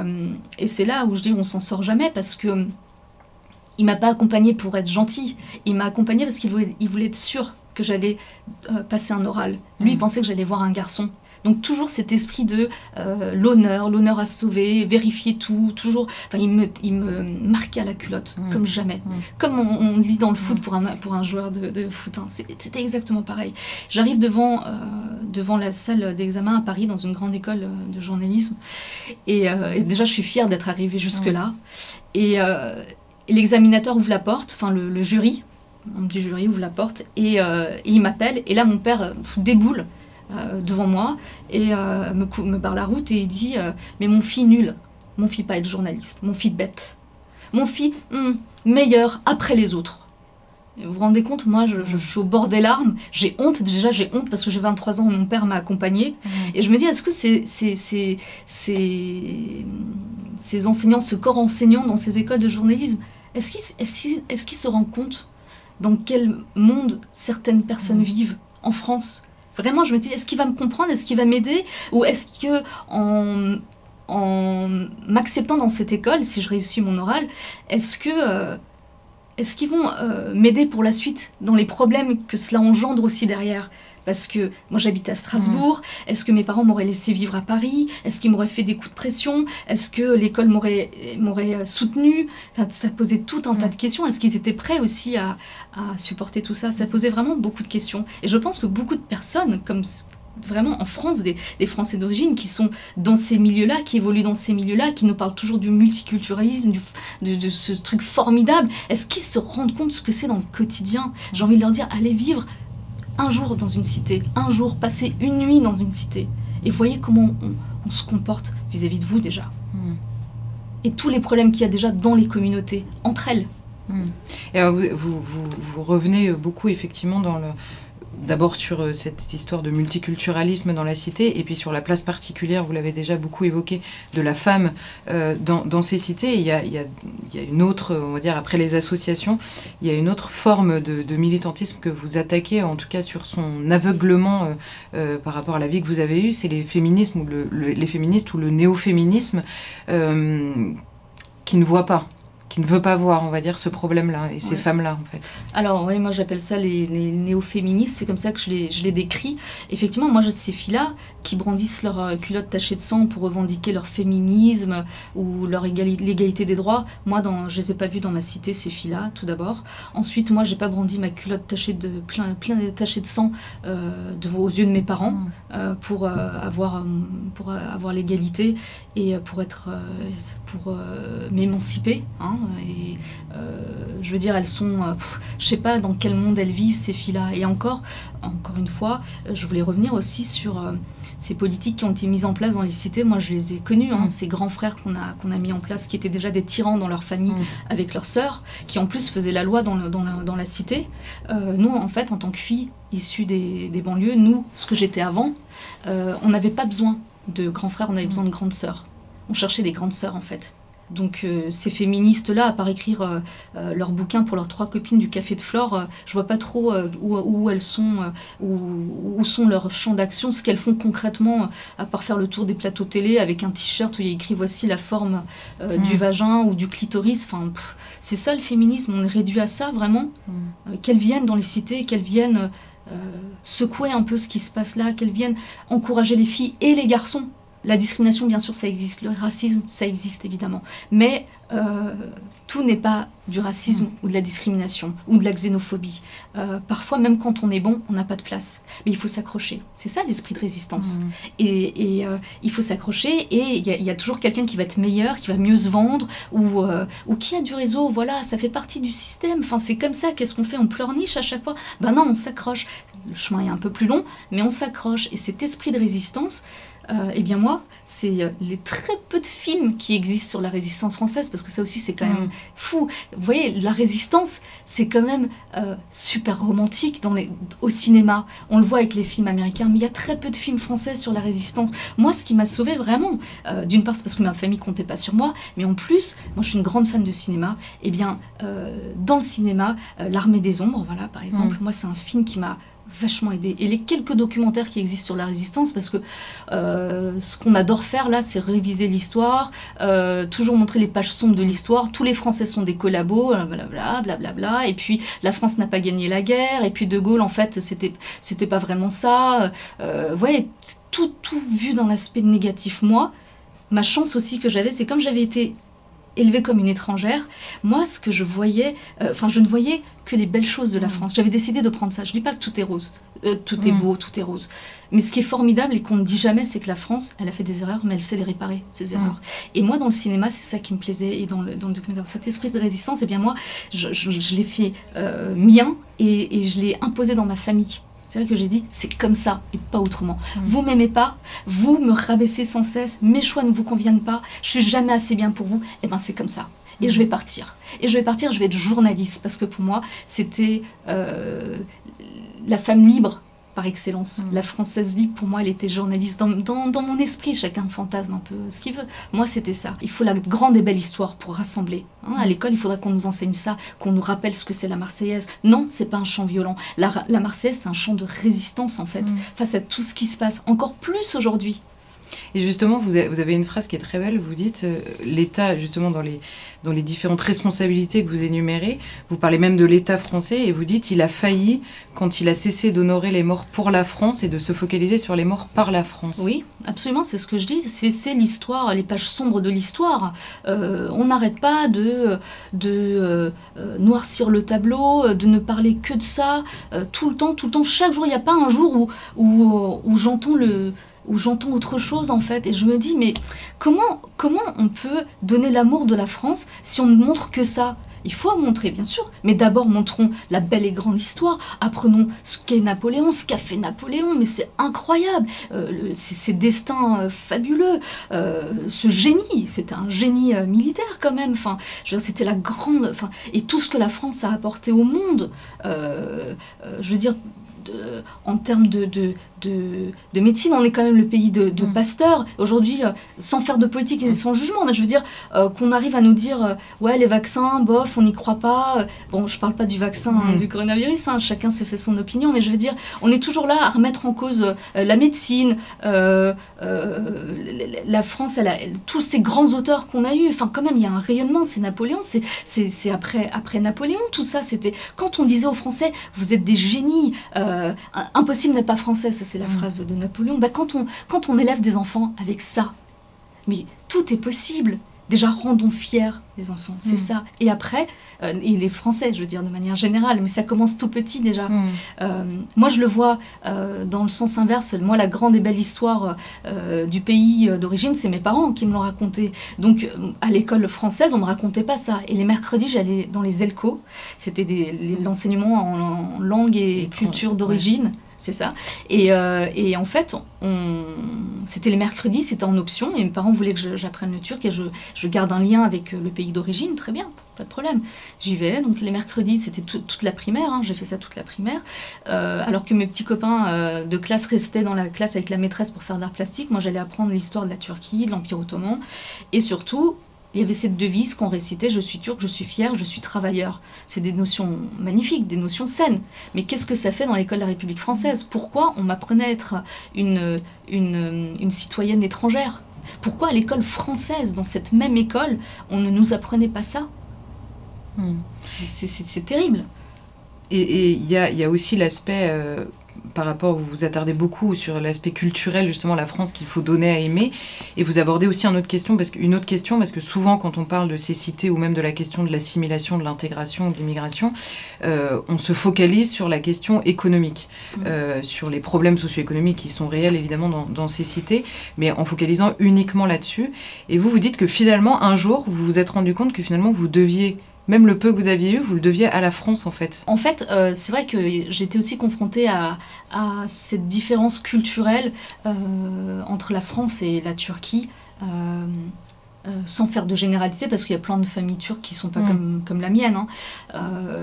et c'est là où je dis on s'en sort jamais parce que il m'a pas accompagné pour être gentil, il m'a accompagné parce qu'il voulait, il voulait être sûr que j'allais euh, passer un oral. Lui, il mm. pensait que j'allais voir un garçon. Donc toujours cet esprit de euh, l'honneur, l'honneur à sauver, vérifier tout, toujours. Enfin, il me, il me marquait à la culotte, mm. comme jamais. Mm. Comme on, dit dans le foot pour un, pour un joueur de, foot. Hein. C'était exactement pareil. J'arrive devant, euh, devant la salle d'examen à Paris, dans une grande école de journalisme. Et, déjà, je suis fière d'être arrivée jusque-là. Euh, et, l'examinateur ouvre la porte, enfin le, jury, du jury ouvre la porte euh, et, il m'appelle. Et là, mon père euh, déboule devant moi et me, me barre la route et il dit Mais mon fils nul, mon fils pas être journaliste, mon fils bête, mon fils hmm, meilleur après les autres. Vous vous rendez compte, moi, je, suis au bord des larmes. J'ai honte, déjà, j'ai honte parce que j'ai 23 ans, mon père m'a accompagnée. Et je me dis, est-ce que c'est, ces enseignants, ce corps enseignant dans ces écoles de journalisme, est-ce qu'ils est se rendent compte dans quel monde certaines personnes vivent en France? Vraiment, je me dis, est-ce qu'il va me comprendre? Est-ce qu'il va m'aider? Ou est-ce que en, en m'acceptant dans cette école, si je réussis mon oral, est-ce que... Euh, est-ce qu'ils vont euh, m'aider pour la suite dans les problèmes que cela engendre aussi derrière? Parce que moi j'habite à Strasbourg, est-ce que mes parents m'auraient laissé vivre à Paris? Est-ce qu'ils m'auraient fait des coups de pression? Est-ce que l'école m'aurait, m'aurait euh, soutenu enfin, Ça posait tout un tas de questions. Est-ce qu'ils étaient prêts aussi à, à, supporter tout ça Ça posait vraiment beaucoup de questions. Et je pense que beaucoup de personnes, comme, vraiment en France des, Français d'origine qui sont dans ces milieux-là, qui évoluent dans ces milieux-là, qui nous parlent toujours du multiculturalisme, de, ce truc formidable. Est-ce qu'ils se rendent compte de ce que c'est dans le quotidien? J'ai envie de leur dire, allez vivre un jour dans une cité, un jour passer une nuit dans une cité, et voyez comment on, se comporte vis-à-vis de vous déjà. Hmm. Et tous les problèmes qu'il y a déjà dans les communautés, entre elles. Hmm. Et vous, vous, revenez beaucoup effectivement dans le, d'abord sur euh, cette histoire de multiculturalisme dans la cité, et puis sur la place particulière, vous l'avez déjà beaucoup évoqué, de la femme euh, dans, ces cités. Il y, a, une autre, on va dire, après les associations, il y a une autre forme de, militantisme que vous attaquez, en tout cas sur son aveuglement euh, par rapport à la vie que vous avez eue, c'est les féminismes ou les féministes ou le néo-féminisme qui ne voient pas qui ne veut pas voir, on va dire, ce problème-là et ces femmes-là, en fait. Alors, oui, moi j'appelle ça les, néo-féministes, c'est comme ça que je les, je les décris. Effectivement, moi j'ai ces filles-là qui brandissent leur euh, culotte tachée de sang pour revendiquer leur féminisme ou leur l'égalité des droits. Moi, dans, je les ai pas vues dans ma cité, ces filles-là, tout d'abord. Ensuite, moi, j'ai pas brandi ma culotte tachée de, plein, plein tachée de sang euh, aux yeux de mes parents mm. euh, pour, avoir, pour avoir l'égalité et pour être pour euh, m'émanciper. Hein, et euh, je veux dire, elles sont, euh, je sais pas dans quel monde elles vivent ces filles-là. Et encore, encore une fois, je voulais revenir aussi sur ces politiques qui ont été mises en place dans les cités. Moi, je les ai connues, hein, mm. ces grands frères qu'on a qu'on a mis en place, qui étaient déjà des tyrans dans leur famille mm. avec leurs sœurs, qui en plus faisaient la loi dans, dans, la, dans la, cité. nous, en fait, en tant que filles issues des, des banlieues, nous, ce que j'étais avant, on n'avait pas besoin de grands frères, on avait besoin de grandes sœurs on cherchait des grandes sœurs en fait. Donc euh, ces féministes-là, à part écrire euh, euh, leur bouquin pour leurs trois copines du Café de Flore, je vois pas trop où, elles sont, où, sont leurs champs d'action, ce qu'elles font concrètement, à part faire le tour des plateaux télé avec un t-shirt où il y a écrit voici la forme du hmm. vagin ou du clitoris. Enfin, c'est ça le féminisme, on est réduit à ça vraiment. Hmm. qu'elles viennent dans les cités, qu'elles viennent secouer un peu ce qui se passe là, qu'elles viennent encourager les filles et les garçons la discrimination, bien sûr, ça existe. Le racisme, ça existe évidemment. Mais euh, tout n'est pas du racisme ou de la discrimination ou de la xénophobie. Euh, parfois, même quand on est bon, on n'a pas de place. Mais il faut s'accrocher. C'est ça l'esprit de résistance. Mm. Et, euh, il faut s'accrocher et il y, a toujours quelqu'un qui va être meilleur, qui va mieux se vendre ou, ou qui a du réseau. Voilà, ça fait partie du système. Enfin, c'est comme ça. Qu'est-ce qu'on fait? On pleurniche à chaque fois? Ben non, on s'accroche. Le chemin est un peu plus long, mais on s'accroche. Et cet esprit de résistance, euh, eh bien moi, c'est euh, les très peu de films qui existent sur la résistance française, parce que ça aussi c'est quand même Mm. fou. Vous voyez, la résistance, c'est quand même euh, super romantique dans les, au cinéma. On le voit avec les films américains, mais il y a très peu de films français sur la résistance. Moi, ce qui m'a sauvé vraiment, euh, d'une part c'est parce que ma famille comptait pas sur moi, mais en plus, moi je suis une grande fan de cinéma. Eh bien, dans le cinéma, L'Armée des Ombres, voilà par exemple, moi c'est un film qui m'a vachement aidé. Et les quelques documentaires qui existent sur la résistance, parce que euh, ce qu'on adore faire là, c'est réviser l'histoire, euh, toujours montrer les pages sombres de l'histoire. Tous les Français sont des collabos, euh, blablabla, blablabla. Et puis la France n'a pas gagné la guerre. Et puis De Gaulle, en fait, c'était c'était pas vraiment ça. Vous voyez, tout, tout vu d'un aspect négatif. Moi, ma chance aussi que j'avais, c'est comme j'avais été élevée comme une étrangère, moi, ce que je voyais, euh, enfin, je ne voyais que les belles choses de la Mm. France. J'avais décidé de prendre ça. Je dis pas que tout est rose, euh, tout est Mm. beau, tout est rose. Mais ce qui est formidable et qu'on ne dit jamais, c'est que la France, elle a fait des erreurs, mais elle sait les réparer, ces erreurs. Et moi, dans le cinéma, c'est ça qui me plaisait. Et dans le, dans le documentaire, cet esprit de résistance, eh bien moi, je, je- je l'ai fait euh, mien et, et je l'ai imposé dans ma famille. C'est vrai que j'ai dit, c'est comme ça et pas autrement. Mm. Vous m'aimez pas, vous me rabaissez sans cesse, mes choix ne vous conviennent pas, je suis jamais assez bien pour vous, et ben c'est comme ça. Et Mm. je vais partir. Et je vais partir, je vais être journaliste, parce que pour moi, c'était euh, la femme libre par excellence. Mm. La française libre, pour moi, elle était journaliste. Dans, dans, dans mon esprit, chacun fantasme un peu ce qu'il veut. Moi, c'était ça. Il faut la grande et belle histoire pour rassembler. Hein, à Mm. l'école, il faudra qu'on nous enseigne ça, qu'on nous rappelle ce que c'est la Marseillaise. Non, c'est pas un chant violent. La, la Marseillaise, c'est un chant de résistance, en fait, Mm. face à tout ce qui se passe. Encore plus aujourd'hui. Et justement, vous avez, une phrase qui est très belle. Vous dites euh, l'État, justement, dans les, différentes responsabilités que vous énumérez, vous parlez même de l'État français et vous dites il a failli quand il a cessé d'honorer les morts pour la France et de se focaliser sur les morts par la France. Oui, absolument, c'est ce que je dis. C'est l'histoire, les pages sombres de l'histoire. Euh, on n'arrête pas de, euh, noircir le tableau, de ne parler que de ça, tout le temps, tout le temps, chaque jour. Il n'y a pas un jour où, où j'entends le où j'entends autre chose en fait et je me dis mais comment comment on peut donner l'amour de la France si on ne montre que ça? Il faut en montrer, bien sûr, mais d'abord montrons la belle et grande histoire. Apprenons ce qu'est Napoléon, ce qu'a fait Napoléon, mais c'est incroyable. Euh, ces destins euh, fabuleux, euh, ce génie, c'était un génie euh, militaire quand même. Enfin, c'était la grande. Enfin, et tout ce que la France a apporté au monde. je veux dire. De- en termes de, de, de, de médecine, on est quand même le pays de, de Mm. Pasteur. Aujourd'hui, euh, sans faire de politique et sans jugement, mais je veux dire euh, qu'on arrive à nous dire euh, ouais, les vaccins, bof, on n'y croit pas. Bon, je parle pas du vaccin hein, Mm. du coronavirus, hein, chacun s'est fait son opinion, mais je veux dire, on est toujours là à remettre en cause la médecine, la- France, elle a, elle- tous ces grands auteurs qu'on a eus. Enfin, quand même, il y a un rayonnement. C'est Napoléon, c'est après, après Napoléon, tout ça. C'était quand on disait aux Français, vous êtes des génies, euh, impossible n'est pas français, ça c'est la Mm. phrase de Napoléon. Bah, quand, on, quand on élève des enfants avec ça, mais tout est possible. Déjà, rendons fiers les enfants, c'est Mm. ça. Et après, euh, et les Français, je veux dire de manière générale, mais ça commence tout petit déjà. Mm. Euh, moi, je le vois euh, dans le sens inverse. Moi, la grande et belle histoire euh, du pays d'origine, c'est mes parents qui me l'ont raconté. Donc, à l'école française, on me racontait pas ça. Et les mercredis, j'allais dans les ELCO. C'était l'enseignement en, en langue et culture d'origine. C'est ça. Et, euh, en fait, c'était les mercredis, c'était en option. Et mes parents voulaient que j'apprenne le turc et je, garde un lien avec euh, le pays d'origine. Très bien, pas de problème. J'y vais. Donc les mercredis, c'était tout- toute la primaire. hein, J'ai fait ça toute la primaire. Euh, alors que mes petits copains de classe restaient dans la classe avec la maîtresse pour faire d'art plastique, moi j'allais apprendre l'histoire de la Turquie, de l'Empire ottoman. Et surtout, il y avait cette devise qu'on récitait Je suis turc, je suis fier, je suis travailleur. C'est des notions magnifiques, des notions saines. Mais qu'est-ce que ça fait dans l'école de la République française? Pourquoi on m'apprenait à être une, une, une citoyenne étrangère? Pourquoi à l'école française, dans cette même école, on ne nous apprenait pas ça? Mm. C'est- terrible. Et et il y a, il y a aussi l'aspect, euh, par rapport, vous vous attardez beaucoup sur l'aspect culturel, justement, la France qu'il faut donner à aimer. Et vous abordez aussi une autre question, parce que, une autre question, parce que souvent, quand on parle de cécité ou même de la question de l'assimilation, de l'intégration, de l'immigration, euh, on se focalise sur la question économique, mmh. euh, sur les problèmes socio-économiques qui sont réels, évidemment, dans, dans ces cités, mais en focalisant uniquement là-dessus. Et vous, vous dites que finalement, un jour, vous vous êtes rendu compte que finalement, vous deviez même le peu que vous aviez eu, vous le deviez à la France en fait. En fait, euh, c'est vrai que j'étais aussi confrontée à, cette différence culturelle euh, entre la France et la Turquie. Euh, sans faire de généralité, parce qu'il y a plein de familles turques qui sont pas mm. comme, comme la mienne. Hein.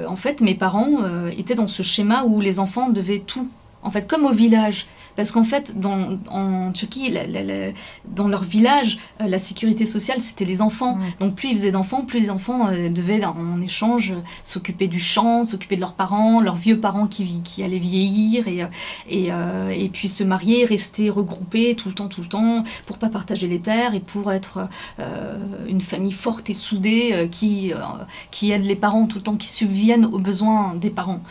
en fait, mes parents étaient dans ce schéma où les enfants devaient tout. En fait, comme au village, parce qu'en fait, dans, en Turquie, dans leur village, euh, la sécurité sociale, c'était les enfants. Donc plus ils faisaient d'enfants, plus les enfants euh, devaient, en, échange, s'occuper du champ, s'occuper de leurs parents, leurs vieux parents qui, qui allaient vieillir, et, et, euh, et, puis se marier, rester regroupés tout le temps, tout le temps, pour pas partager les terres et pour être une famille forte et soudée qui, qui aide les parents tout le temps, qui subviennent aux besoins des parents.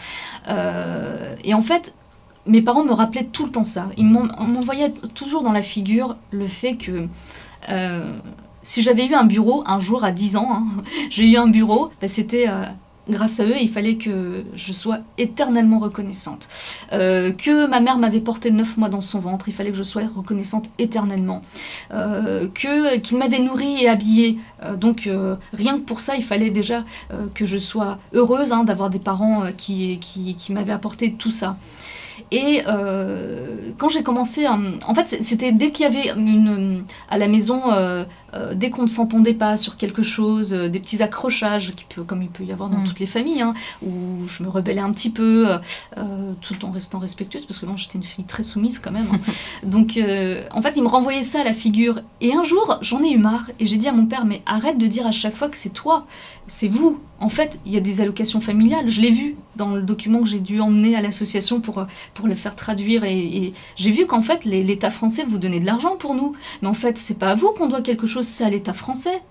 et en fait, mes parents me rappelaient tout le temps ça. Ils m'envoyaient toujours dans la figure le fait que euh, si j'avais eu un bureau un jour à 10 ans, hein, j'ai eu un bureau, bah, c'était euh, grâce à eux, il fallait que je sois éternellement reconnaissante. Euh, que ma mère m'avait porté neuf mois dans son ventre, il fallait que je sois reconnaissante éternellement. que qu'ils m'avaient nourri et habillée, donc rien que pour ça, il fallait déjà que je sois heureuse hein, d'avoir des parents qui, qui m'avaient apporté tout ça. Et euh, quand j'ai commencé, en fait, c'était dès qu'il y avait une, à la maison, euh, euh, dès qu'on ne s'entendait pas sur quelque chose, des petits accrochages, qui peut, comme il peut y avoir dans mm. toutes les familles, hein, où je me rebellais un petit peu, tout en restant respectueuse, parce que bon, j'étais une fille très soumise quand même. Hein. Donc, en fait, il me renvoyait ça à la figure. Et un jour, j'en ai eu marre, et j'ai dit à mon père, mais arrête de dire à chaque fois que c'est toi, c'est vous. En fait, il y a des allocations familiales, je l'ai vu dans le document que j'ai dû emmener à l'association pour, pour le faire traduire. Et, j'ai vu qu'en fait, l'État français vous donnait de l'argent pour nous. Mais en fait, c'est pas à vous qu'on doit quelque chose, c'est à l'État français.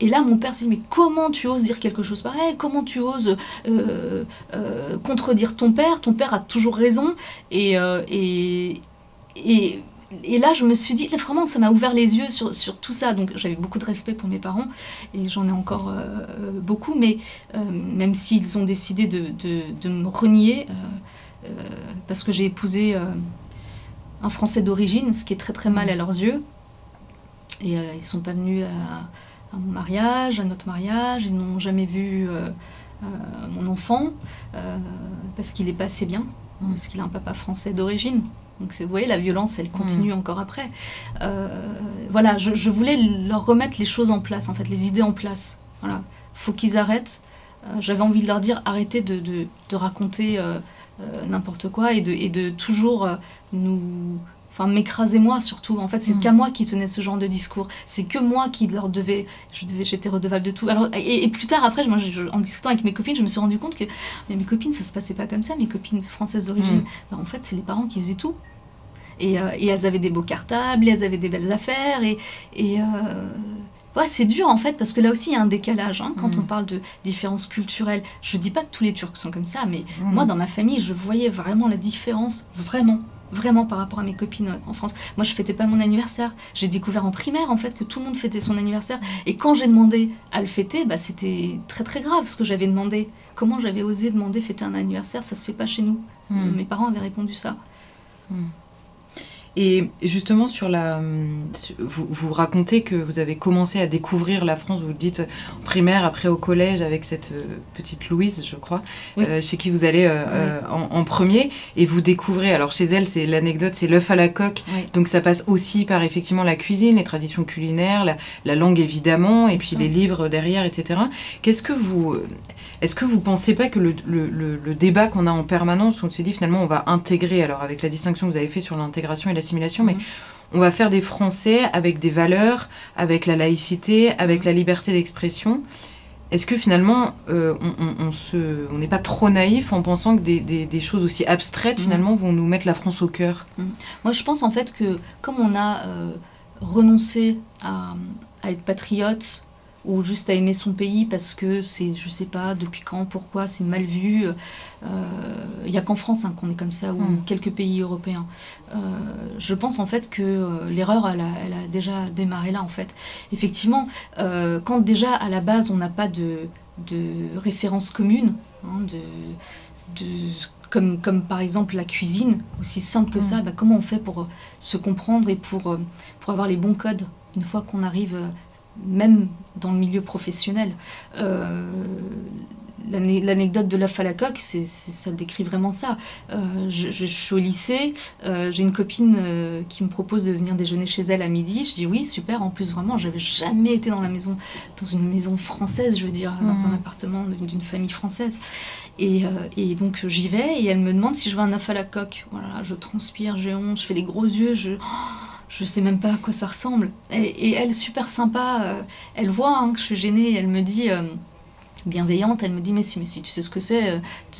Et là, mon père s'est dit, mais comment tu oses dire quelque chose pareil? Comment tu oses euh, euh, contredire ton père? Ton père a toujours raison. Et, euh, et, et et là, je me suis dit, vraiment, ça m'a ouvert les yeux sur, tout ça. Donc, j'avais beaucoup de respect pour mes parents, et j'en ai encore beaucoup, mais même s'ils ont décidé de, me renier, parce que j'ai épousé un Français d'origine, ce qui est très très mal à leurs yeux, et ils ne sont pas venus à, à, mon mariage, à notre mariage, ils n'ont jamais vu mon enfant, parce qu'il n'est pas assez bien, parce qu'il a un papa français d'origine. Donc vous voyez, la violence, elle continue mm. encore après. Euh, voilà, je, voulais leur remettre les choses en place, en fait, les idées en place. Voilà, faut qu'ils arrêtent. Euh, j'avais envie de leur dire, arrêtez de, de, raconter euh, n'importe quoi et de, et de toujours nous... Enfin, m'écraser moi surtout. En fait, c'est mm. qu'à moi qui tenais ce genre de discours. C'est que moi qui leur devais... Je devais j'étais redevable de tout. Alors, et, plus tard, après, moi, en discutant avec mes copines, je me suis rendu compte que mais mes copines, ça se passait pas comme ça. Mes copines françaises d'origine, mm. ben, en fait, c'est les parents qui faisaient tout. Et, euh, et, elles avaient des beaux cartables, et elles avaient des belles affaires. Et, et euh, ouais, c'est dur en fait, parce que là aussi il y a un décalage hein, quand mm. on parle de différences culturelles. Je dis pas que tous les Turcs sont comme ça, mais moi dans ma famille, je voyais vraiment la différence, vraiment. Vraiment par rapport à mes copines en France. Moi, je fêtais pas mon anniversaire. J'ai découvert en primaire, en fait, que tout le monde fêtait son anniversaire. Et quand j'ai demandé à le fêter, bah, c'était très très grave ce que j'avais demandé. Comment j'avais osé demander fêter un anniversaire? Ça se fait pas chez nous. Mm. Mes parents avaient répondu ça. Et justement, sur la, vous, vous, racontez que vous avez commencé à découvrir la France, vous le dites en primaire, après au collège, avec cette euh, petite Louise, je crois, euh, chez qui vous allez euh, en, premier, et vous découvrez, alors chez elle, c'est l'anecdote, c'est l'œuf à la coque, donc ça passe aussi par effectivement la cuisine, les traditions culinaires, la, langue évidemment, et puis les livres derrière, etc. Qu'est-ce que vous, est-ce que vous pensez pas que le, le, le débat qu'on a en permanence, où on se dit finalement on va intégrer, alors avec la distinction que vous avez fait sur l'intégration et la mais mhm. on va faire des Français avec des valeurs, avec la laïcité, avec mhm. la liberté d'expression. Est-ce que finalement, euh, on n'est pas trop naïf en pensant que des, choses aussi abstraites, mhm. finalement, vont nous mettre la France au cœur? Moi, je pense en fait que comme on a euh, renoncé à, être patriote, ou juste à aimer son pays parce que c'est, je sais pas, depuis quand, pourquoi, c'est mal vu. Il n'y a qu'en France hein, qu'on est comme ça, ou Mm. quelques pays européens. Euh, je pense en fait que euh, l'erreur, elle a, elle a déjà démarré là en fait. Effectivement, euh, quand déjà à la base on n'a pas de, de référence commune, hein, de, de, comme, comme par exemple la cuisine, aussi simple que Mm. ça, bah, comment on fait pour euh, se comprendre et pour, euh, pour avoir les bons codes une fois qu'on arrive euh, même dans le milieu professionnel Euh, L'anecdote de l'œuf à la coque, c'est, ça décrit vraiment ça. Euh, je, je- je suis au lycée, euh, j'ai une copine euh, qui me propose de venir déjeuner chez elle à midi. Je dis oui, super. En plus, vraiment, j'avais jamais été dans la maison, dans une maison française, je veux dire, dans Mhm. un appartement d'une famille française. Et, et donc j'y vais et elle me demande si je veux un œuf à la coque. Voilà, je transpire, j'ai honte, je fais des gros yeux, je je sais même pas à quoi ça ressemble. Et, et elle, super sympa, euh, elle voit hein, que je suis gênée, elle me dit, euh, bienveillante, elle me dit, mais si, mais si, tu sais ce que c'est, euh,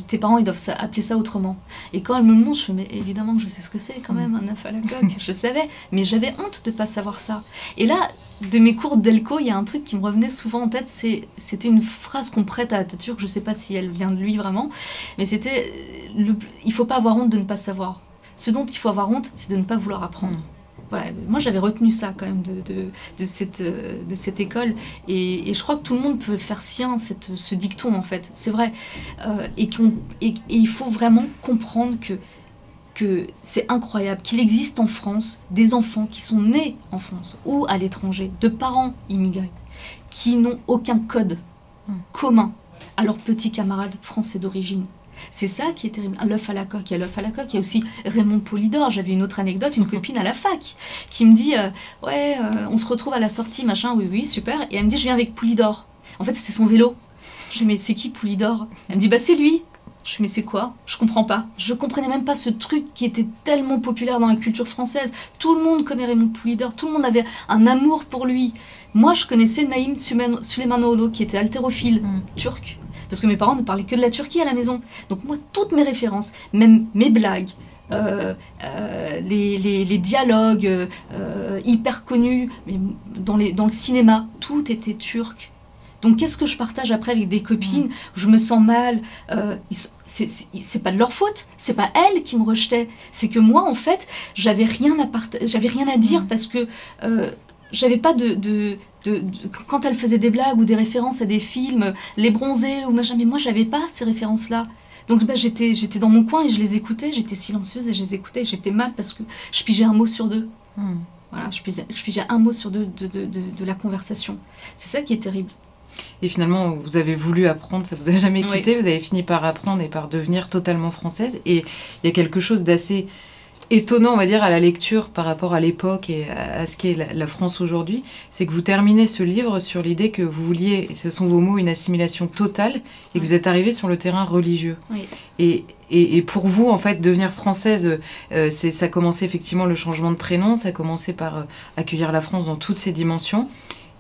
tes parents, ils doivent ça- appeler ça autrement. Et quand elle me montre, je fais, mais évidemment que je sais ce que c'est quand même, un œuf à la coque, je savais, mais j'avais honte de pas savoir ça. Et là, de mes cours d'Elco, il y a un truc qui me revenait souvent en tête, c'est, c'était une phrase qu'on prête à Atatürk, je sais pas si elle vient de lui vraiment, mais c'était, euh, le, il faut pas avoir honte de ne pas savoir. Ce dont il faut avoir honte, c'est de ne pas vouloir apprendre. Voilà, moi j'avais retenu ça quand même de, de, de cette, euh, de cette école et, et je crois que tout le monde peut faire sien cette, ce dicton en fait, c'est vrai. Euh, et, qu'on- et, et il faut vraiment comprendre que, que c'est incroyable qu'il existe en France des enfants qui sont nés en France ou à l'étranger, de parents immigrés, qui n'ont aucun code Mm. commun à leurs petits camarades français d'origine. C'est ça qui est terrible. L'œuf à la coque, il y a l'œuf à la coque, il y a aussi Raymond Polidor. J'avais une autre anecdote, une copine à la fac qui me dit euh, Ouais, euh, on se retrouve à la sortie, machin, oui, oui, super. Et elle me dit Je viens avec Poulidor. En fait, c'était son vélo. Je dis Mais c'est qui Poulidor Elle me dit Bah, c'est lui. Je dis Mais c'est quoi? Je comprends pas. Je comprenais même pas ce truc qui était tellement populaire dans la culture française. Tout le monde connaît Raymond Poulidor, tout le monde avait un amour pour lui. Moi, je connaissais Naïm Süleymanoğlu, qui était haltérophile Mm. turc. Parce que mes parents ne parlaient que de la Turquie à la maison. Donc moi, toutes mes références, même mes blagues, euh, euh, les, les- les dialogues euh, hyper connus mais dans, les, dans le cinéma, tout était turc. Donc qu'est-ce que je partage après avec des copines où Je me sens mal. euh, c'est- pas de leur faute. C'est pas elles qui me rejetaient. C'est que moi, en fait, j'avais rien à parta- j'avais rien à dire Mm. parce que euh, j'avais pas de, de, de- de- quand elle faisait des blagues ou des références à des films, les bronzés ou machin, mais moi j'avais pas ces références là. Donc bah, j'étais j'étais dans mon coin et je les écoutais, j'étais silencieuse et je les écoutais. J'étais mal parce que je pigeais un mot sur deux. Mm. Voilà, je pigeais, je pigeais un mot sur deux de, de, de, de la conversation. C'est ça qui est terrible. Et finalement, vous avez voulu apprendre, ça vous a jamais Oui. quitté, vous avez fini par apprendre et par devenir totalement française. Et il y a quelque chose d'assez étonnant, on va dire, à la lecture par rapport à l'époque et à, ce qu'est la, la France aujourd'hui, c'est que vous terminez ce livre sur l'idée que vous vouliez, et ce sont vos mots, une assimilation totale, et que vous êtes arrivé sur le terrain religieux. Oui. Et, et, et pour vous, en fait, devenir française, euh, c'est, ça a commencé effectivement le changement de prénom, ça a commencé par euh, accueillir la France dans toutes ses dimensions.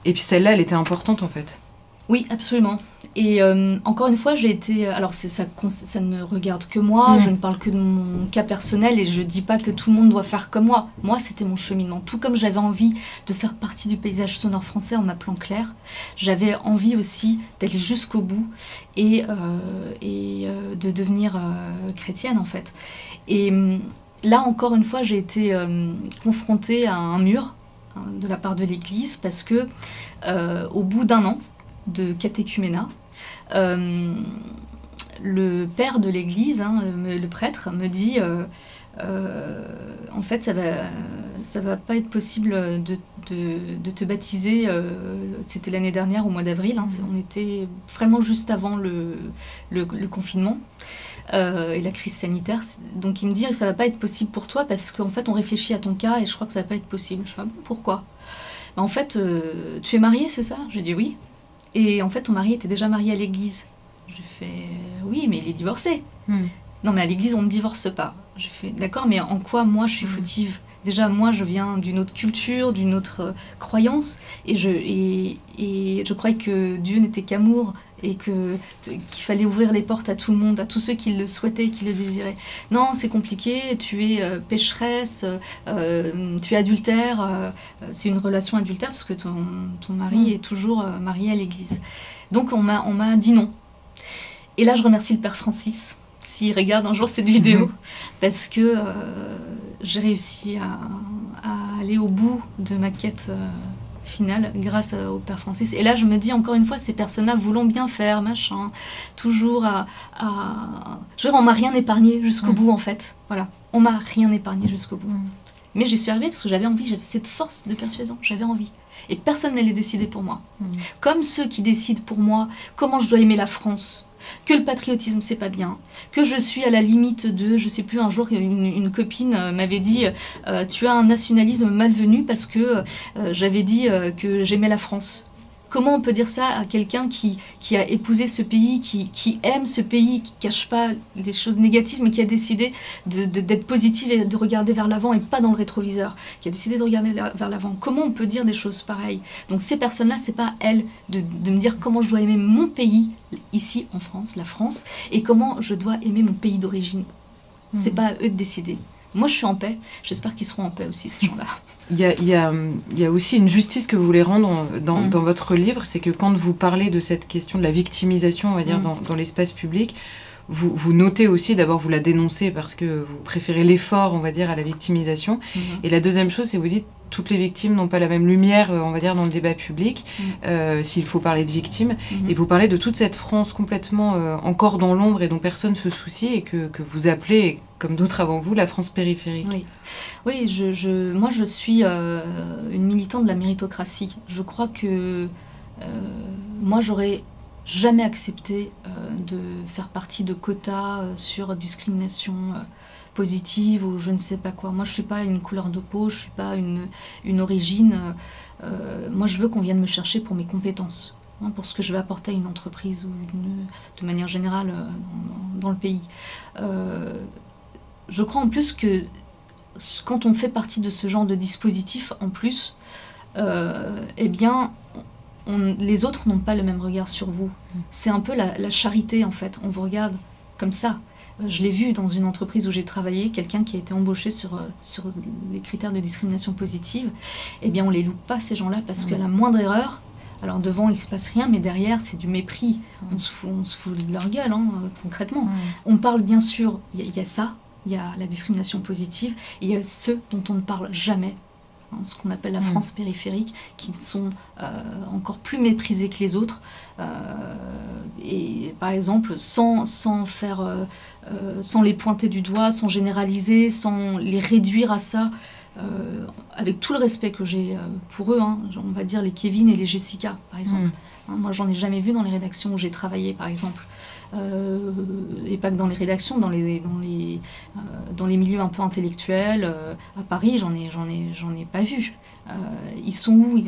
Et puis celle-là, elle était importante, en fait. Oui, absolument. Et euh, encore une fois, j'ai été. Alors, c'est- ça, ne regarde que moi, Mm. je ne parle que de mon cas personnel et je ne dis pas que tout le monde doit faire comme moi. Moi, c'était mon cheminement. Tout comme j'avais envie de faire partie du paysage sonore français en m'appelant Claire, j'avais envie aussi d'aller jusqu'au bout et, euh, et euh, de devenir euh, chrétienne, en fait. Et hum, là, encore une fois, j'ai été euh, confrontée à un mur hein, de la part de l'Église parce que, euh, au bout d'un an, de catéchuménat. Euh, le père de l'église, hein, le, le prêtre, me dit euh, euh, en fait, ça va, ça va pas être possible de, de- de te baptiser. euh, C'était l'année dernière, au mois d'avril. hein, c'est- on était vraiment juste avant le, le- le confinement euh, et la crise sanitaire. Donc il me dit ça va pas être possible pour toi parce qu'en fait, on réfléchit à ton cas et je crois que ça va pas être possible. Je fais ah bon, pourquoi? Bah, En fait, euh, tu es mariée, c'est ça? Je dis oui. Et en fait, ton mari était déjà marié à l'église. Je fais euh, oui, mais il est divorcé. Hmm. Non, mais à l'église, on ne divorce pas. Je fais d'accord, mais en quoi moi je suis Mm. fautive? Déjà moi je viens d'une autre culture, d'une autre euh, croyance, et je, et, et je croyais que Dieu n'était qu'amour et que qu'il fallait ouvrir les portes à tout le monde, à tous ceux qui le souhaitaient, qui le désiraient. Non, c'est compliqué. Tu es euh, pécheresse, euh, tu es adultère. euh, c'est une relation adultère parce que ton, ton mari est toujours euh, marié à l'Église. Donc on m'a on m'a dit non. Et là, je remercie le père Francis s'il regarde un jour cette vidéo Mhm. parce que euh, j'ai réussi à, à aller au bout de ma quête. Euh, finale grâce à- au Père Francis. Et là, je me dis encore une fois, ces personnes-là voulons bien faire, machin, toujours à... à... Je veux dire, on m'a rien épargné jusqu'au Mm. bout, en fait. Voilà, on m'a rien épargné jusqu'au bout. Mm. Mais j'y suis arrivée parce que j'avais envie, j'avais cette force de persuasion, j'avais envie. Et personne n'allait décider pour moi. Mm. Comme ceux qui décident pour moi comment je dois aimer la France, que le patriotisme c'est pas bien, que je suis à la limite de, je sais plus, un jour une, copine euh, m'avait dit euh, tu as un nationalisme malvenu parce que euh, j'avais dit que j'aimais la France. Comment on peut dire ça à quelqu'un qui, qui a épousé ce pays, qui, qui aime ce pays, qui cache pas les choses négatives, mais qui a décidé de- de- d'être positive et de regarder vers l'avant et pas dans le rétroviseur, qui a décidé de regarder la- vers l'avant Comment on peut dire des choses pareilles? Donc ces personnes-là, c'est pas elles de, de me dire comment je dois aimer mon pays, ici en France, la France, et comment je dois aimer mon pays d'origine. C'est Mm. pas à eux de décider. Moi, je suis en paix. J'espère qu'ils seront en paix aussi, ces gens-là. Il y a, il y a, il y a aussi une justice que vous voulez rendre dans, Mm. dans votre livre, c'est que quand vous parlez de cette question de la victimisation, on va dire, Mm. dans, dans l'espace public, vous, vous notez aussi, d'abord vous la dénoncez parce que vous préférez l'effort, on va dire, à la victimisation. Et la deuxième chose, c'est que vous dites toutes les victimes n'ont pas la même lumière, euh, on va dire, dans le débat public, Mm. euh, s'il faut parler de victimes. Mhm. Et vous parlez de toute cette France complètement euh, encore dans l'ombre et dont personne se soucie et que, que vous appelez, comme d'autres avant vous, la France périphérique. Oui, oui je, je- moi je suis euh, une militante de la méritocratie. Je crois que moi j'aurais jamais accepté euh, de faire partie de quotas euh, sur discrimination euh, positive ou je ne sais pas quoi. Moi je suis pas une couleur de peau, je suis pas une, une origine. Moi je veux qu'on vienne me chercher pour mes compétences. hein, pour ce que je vais apporter à une entreprise ou de manière générale dans, le pays. Je crois en plus que quand on fait partie de ce genre de dispositif, en plus, eh bien, on- les autres n'ont pas le même regard sur vous. C'est un peu la, la charité, en fait. On vous regarde comme ça. Euh, Je l'ai vu dans une entreprise où j'ai travaillé, quelqu'un qui a été embauché sur, euh, sur les critères de discrimination positive. Eh bien, on les loupe pas, ces gens-là, parce que Mm. la moindre erreur, alors devant, il se passe rien, mais derrière, c'est du mépris. On se fout, on se fout de leur gueule, hein, euh, concrètement. On parle bien sûr, il y, y a ça, il y a la discrimination positive, il y a ceux dont on ne parle jamais, hein, ce qu'on appelle la Mm. France périphérique, qui sont euh, encore plus méprisés que les autres. Euh, et par exemple, sans, sans faire, euh, sans les pointer du doigt, sans généraliser, sans les réduire à ça. euh, avec tout le respect que j'ai euh, pour eux, hein, on va dire les Kevin et les Jessica, par exemple. Mm. Hein, moi, j'en ai jamais vu dans les rédactions où j'ai travaillé, par exemple. Euh, et pas que dans les rédactions, dans les, dans les, euh, dans les milieux un peu intellectuels. euh, à Paris, j'en ai, j'en ai, j'en ai pas vu. Ils sont où?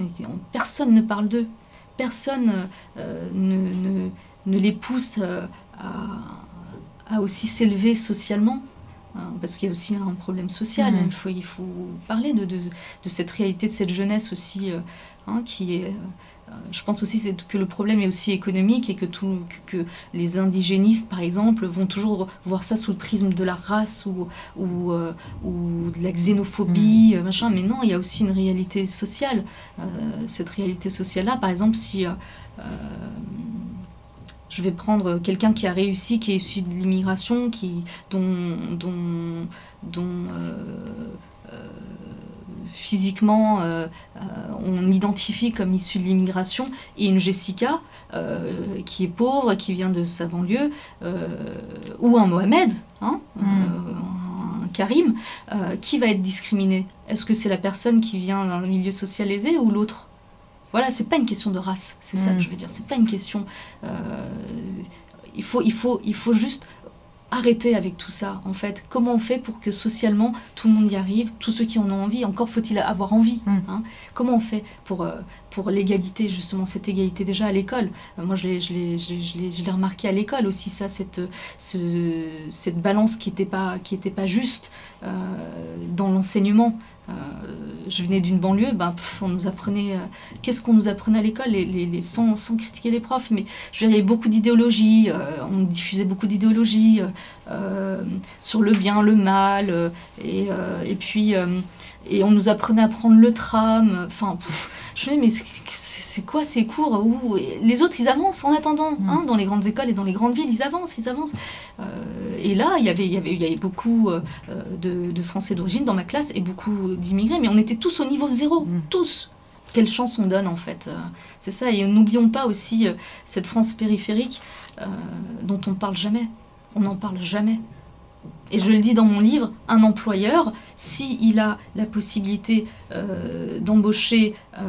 Personne ne parle d'eux. Personne ne, les pousse à aussi s'élever socialement. Hein, Parce qu'il y a aussi un problème social. Mhm. Il, faut, il faut parler de, de, de cette réalité, de cette jeunesse aussi, euh, hein, qui est, euh, je pense aussi que le problème est aussi économique et que, tout, que, que les indigénistes, par exemple, vont toujours voir ça sous le prisme de la race ou, ou, euh, ou de la xénophobie, euh, machin. Mais non, il y a aussi une réalité sociale. Cette réalité sociale-là, par exemple, si... je vais prendre quelqu'un qui a réussi, qui est issu de l'immigration, qui, dont, dont, dont euh, euh, physiquement euh, euh, on identifie comme issu de l'immigration, et une Jessica euh, qui est pauvre, qui vient de sa banlieue, ou un Mohamed, hein, Mm. euh, un Karim, qui va être discriminé Est-ce que c'est la personne qui vient d'un milieu social aisé ou l'autre? Voilà, c'est pas une question de race, c'est ça Mm. que je veux dire. C'est pas une question. euh, il faut, il faut, il faut juste arrêter avec tout ça, en fait. Comment on fait pour que socialement tout le monde y arrive, tous ceux qui en ont envie, encore faut-il avoir envie. Mm. hein. Comment on fait pour, euh, pour l'égalité, justement, cette égalité déjà à l'école? Euh, Moi, je l'ai- je l'ai je l'ai- je l'ai- je l'ai remarqué à l'école aussi, ça, cette, ce- cette balance qui n'était pas, qui était pas juste euh, dans l'enseignement. Je venais d'une banlieue, ben, on nous apprenait. Qu'est-ce qu'on nous apprenait à l'école sans, sans, critiquer les profs, mais je il y avait beaucoup d'idéologie, on diffusait beaucoup d'idéologie sur le bien, le mal, et, et puis et on nous apprenait à prendre le tram. Enfin, je me disais, mais c'est quoi ces cours où Les autres, ils avancent en attendant. Mm. Hein, dans les grandes écoles et dans les grandes villes, ils avancent, ils avancent. Euh, et là, il y avait, y avait, y avait beaucoup euh, de, Français d'origine dans ma classe et beaucoup d'immigrés, mais on était tous au niveau zéro, mm. tous. Quelle chance on donne en fait. Euh, c'est ça. Et n'oublions pas aussi cette France périphérique dont on ne parle jamais. On n'en parle jamais. Et je le dis dans mon livre, un employeur, s'il a la possibilité euh, d'embaucher euh,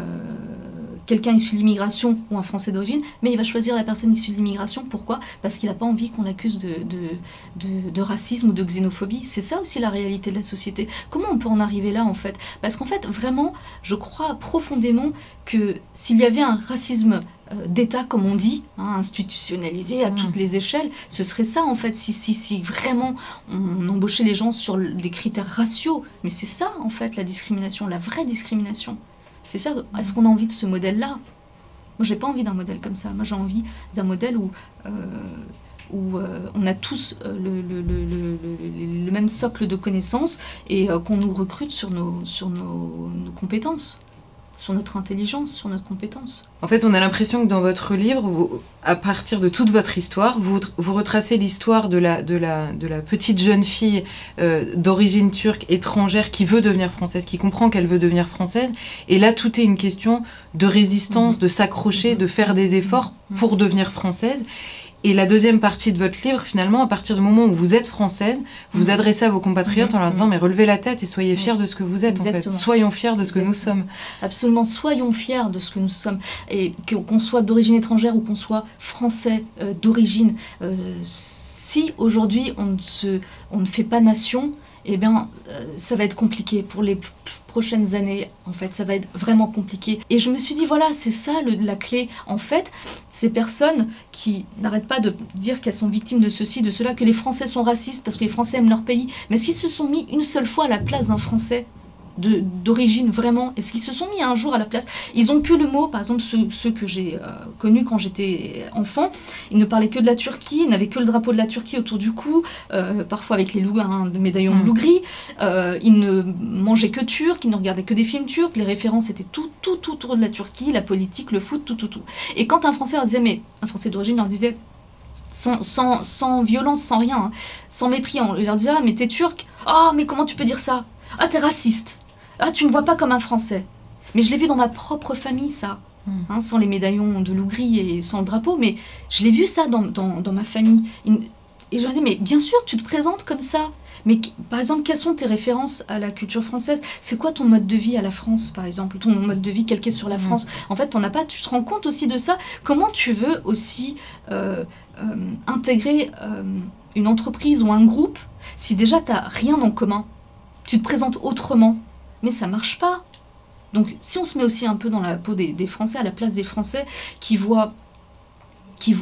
quelqu'un issu de l'immigration ou un Français d'origine, mais il va choisir la personne issue de l'immigration. Pourquoi? Parce qu'il n'a pas envie qu'on l'accuse de, racisme ou de xénophobie. C'est ça aussi la réalité de la société. Comment on peut en arriver là en fait? Parce qu'en fait, vraiment, je crois profondément que s'il y avait un racisme d'État, comme on dit, hein, institutionnalisé à toutes les échelles. Ce serait ça, en fait, si, si, si vraiment on embauchait les gens sur des critères raciaux. Mais c'est ça, en fait, la discrimination, la vraie discrimination. C'est ça. Est-ce qu'on a envie de ce modèle-là? Moi, j'ai pas envie d'un modèle comme ça. Moi, j'ai envie d'un modèle où, euh, où euh, on a tous le, le, le, le, même socle de connaissances et qu'on nous recrute sur nos, sur nos, nos compétences sur notre intelligence, sur notre compétence. En fait, on a l'impression que dans votre livre, à partir de toute votre histoire, vous, vous retracez l'histoire de la, de, la, de la petite jeune fille euh, d'origine turque étrangère qui veut devenir française, qui comprend qu'elle veut devenir française. Et là, tout est une question de résistance, mhm. de s'accrocher, de faire des efforts mhm. pour devenir française. Et la deuxième partie de votre livre, finalement, à partir du moment où vous êtes française, vous vous mhm. adressez à vos compatriotes en leur disant, mais relevez la tête et soyez fiers de ce que vous êtes, en fait. Soyons fiers de ce que nous sommes. Absolument, soyons fiers de ce que nous sommes. Et qu'on soit d'origine étrangère ou qu'on soit français euh, d'origine, euh, si aujourd'hui on, on ne fait pas nation, eh bien, euh, ça va être compliqué pour les prochaines années. En fait, ça va être vraiment compliqué. Et je me suis dit, voilà, c'est ça la clé. En fait, ces personnes qui n'arrêtent pas de dire qu'elles sont victimes de ceci, de cela, que les Français sont racistes parce que les Français aiment leur pays, mais s'ils se sont mis une seule fois à la place d'un Français, d'origine vraiment Est-ce qu'ils se sont mis un jour à la place? Ils ont que le mot, par exemple ceux, que j'ai euh, connus quand j'étais enfant, ils ne parlaient que de la Turquie, ils n'avaient que le drapeau de la Turquie autour du cou, euh, parfois avec les loups, hein, médaillons de mm. loup gris. Euh, ils ne mangeaient que turc, ils ne regardaient que des films turcs, les références étaient tout, tout, tout autour de la Turquie, la politique, le foot, tout, tout, tout. Et quand un Français leur disait, mais un Français d'origine leur disait, sans, sans, sans, violence, sans rien, hein, sans mépris, on leur disait, ah mais t'es turc, ah mais comment tu peux dire ça? Ah t'es raciste ah, tu me vois pas comme un Français. Mais je l'ai vu dans ma propre famille, ça. Hmm. Hein, sans les médaillons de loup gris et sans le drapeau, mais je l'ai vu ça dans, dans, ma famille. Et je leur dis, mais bien sûr, tu te présentes comme ça. Mais par exemple, quelles sont tes références à la culture française? C'est quoi ton mode de vie à la France, par exemple? Ton mode de vie calqué sur la hmm. France? En fait, en as pas. Tu te rends compte aussi de ça? Comment tu veux aussi euh, euh, intégrer euh, une entreprise ou un groupe si déjà tu n'as rien en commun? Tu te présentes autrement? Mais ça marche pas. Donc si on se met aussi un peu dans la peau des, Français, à la place des Français qui voient qui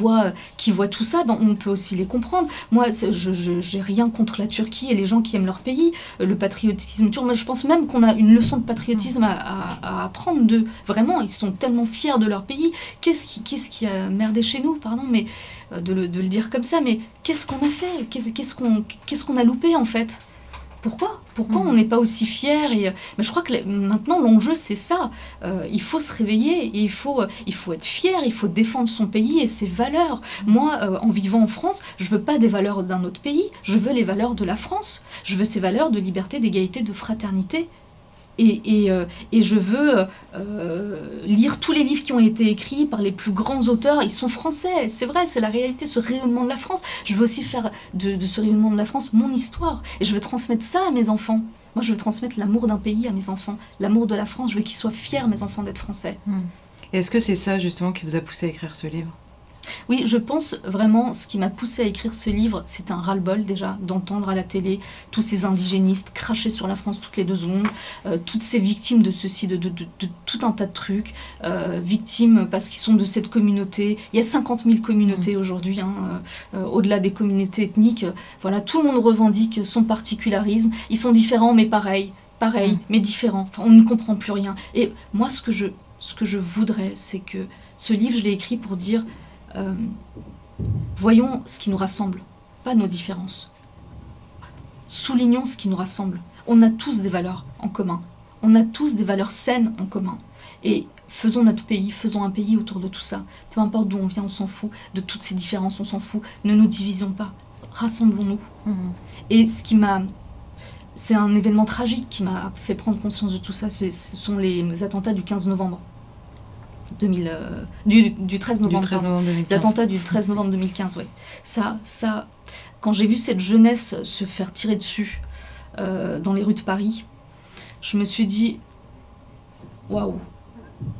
qui tout ça, ben on peut aussi les comprendre. Moi, je n'ai rien contre la Turquie et les gens qui aiment leur pays, euh, le patriotisme turc. Moi, je pense même qu'on a une leçon de patriotisme à, apprendre d'eux. Vraiment, ils sont tellement fiers de leur pays. Qu'est-ce qui, qu'est-ce qui a merdé chez nous, pardon, mais euh, de le, de le dire comme ça, mais qu'est-ce qu'on a fait? Qu'est-ce qu'on qu'est-ce qu'on a loupé en fait? Pourquoi Pourquoi mm. on n'est pas aussi fier et, Mais je crois que maintenant l'enjeu c'est ça. Euh, il faut se réveiller et il faut, euh, il faut être fier, il faut défendre son pays et ses valeurs. Mm. Moi, euh, en vivant en France, je veux pas des valeurs d'un autre pays, je veux les valeurs de la France. Je veux ces valeurs de liberté, d'égalité, de fraternité. Et, euh, et, je veux euh, lire tous les livres qui ont été écrits par les plus grands auteurs. Ils sont français, c'est vrai, c'est la réalité, ce rayonnement de la France. Je veux aussi faire de, ce rayonnement de la France mon histoire. Et je veux transmettre ça à mes enfants. Moi, je veux transmettre l'amour d'un pays à mes enfants, l'amour de la France. Je veux qu'ils soient fiers, mes enfants, d'être français. Hmm. Est-ce que c'est ça, justement, qui vous a poussé à écrire ce livre? Oui, je pense vraiment, ce qui m'a poussé à écrire ce livre, c'est un ras-le-bol déjà, d'entendre à la télé tous ces indigénistes cracher sur la France toutes les deux secondes, euh, toutes ces victimes de ceci, de, tout un tas de trucs, euh, victimes parce qu'ils sont de cette communauté. Il y a 50 000 communautés mmh. aujourd'hui, hein, euh, au-delà des communautés ethniques. voilà, tout le monde revendique son particularisme. Ils sont différents, mais pareils pareil, Mm. mais différent. Enfin, on n'y comprend plus rien. Et moi, ce que je, ce que je voudrais, c'est que ce livre, je l'ai écrit pour dire, euh, voyons ce qui nous rassemble, pas nos différences. Soulignons ce qui nous rassemble. On a tous des valeurs en commun. On a tous des valeurs saines en commun. Et faisons notre pays, faisons un pays autour de tout ça. Peu importe d'où on vient, on s'en fout. De toutes ces différences, on s'en fout. Ne nous divisons pas. Rassemblons-nous. Mhm. Et ce qui m'a. C'est un événement tragique qui m'a fait prendre conscience de tout ça. Ce sont les attentats du 15 novembre. 2000, euh, du, du 13 Du novembre. 13 pardon. novembre Les 2015. attentats du 13 novembre 2015, oui. Ça, ça, quand j'ai vu cette jeunesse se faire tirer dessus euh, dans les rues de Paris, je me suis dit, waouh,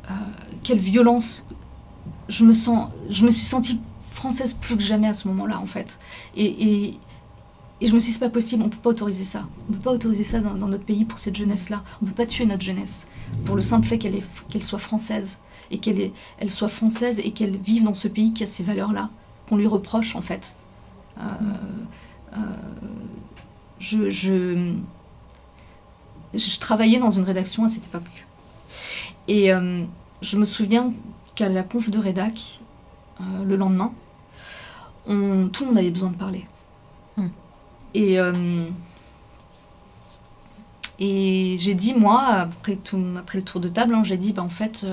euh, quelle violence. Je me sens, je me suis sentie française plus que jamais à ce moment-là, en fait. Et, et, et je me suis dit, c'est pas possible, on peut pas autoriser ça. On peut pas autoriser ça dans, dans notre pays pour cette jeunesse-là. On peut pas tuer notre jeunesse pour le simple fait qu'elle qu'elle soit française et qu'elle elle soit française et qu'elle vive dans ce pays qui a ces valeurs-là, qu'on lui reproche en fait. Euh, euh, je, je, je travaillais dans une rédaction à cette époque. Et euh, je me souviens qu'à la conf de rédac, le lendemain, on- tout le monde avait besoin de parler. Hmm. Et, et j'ai dit, moi, après, tout, après le tour de table, hein, j'ai dit, bah, en fait,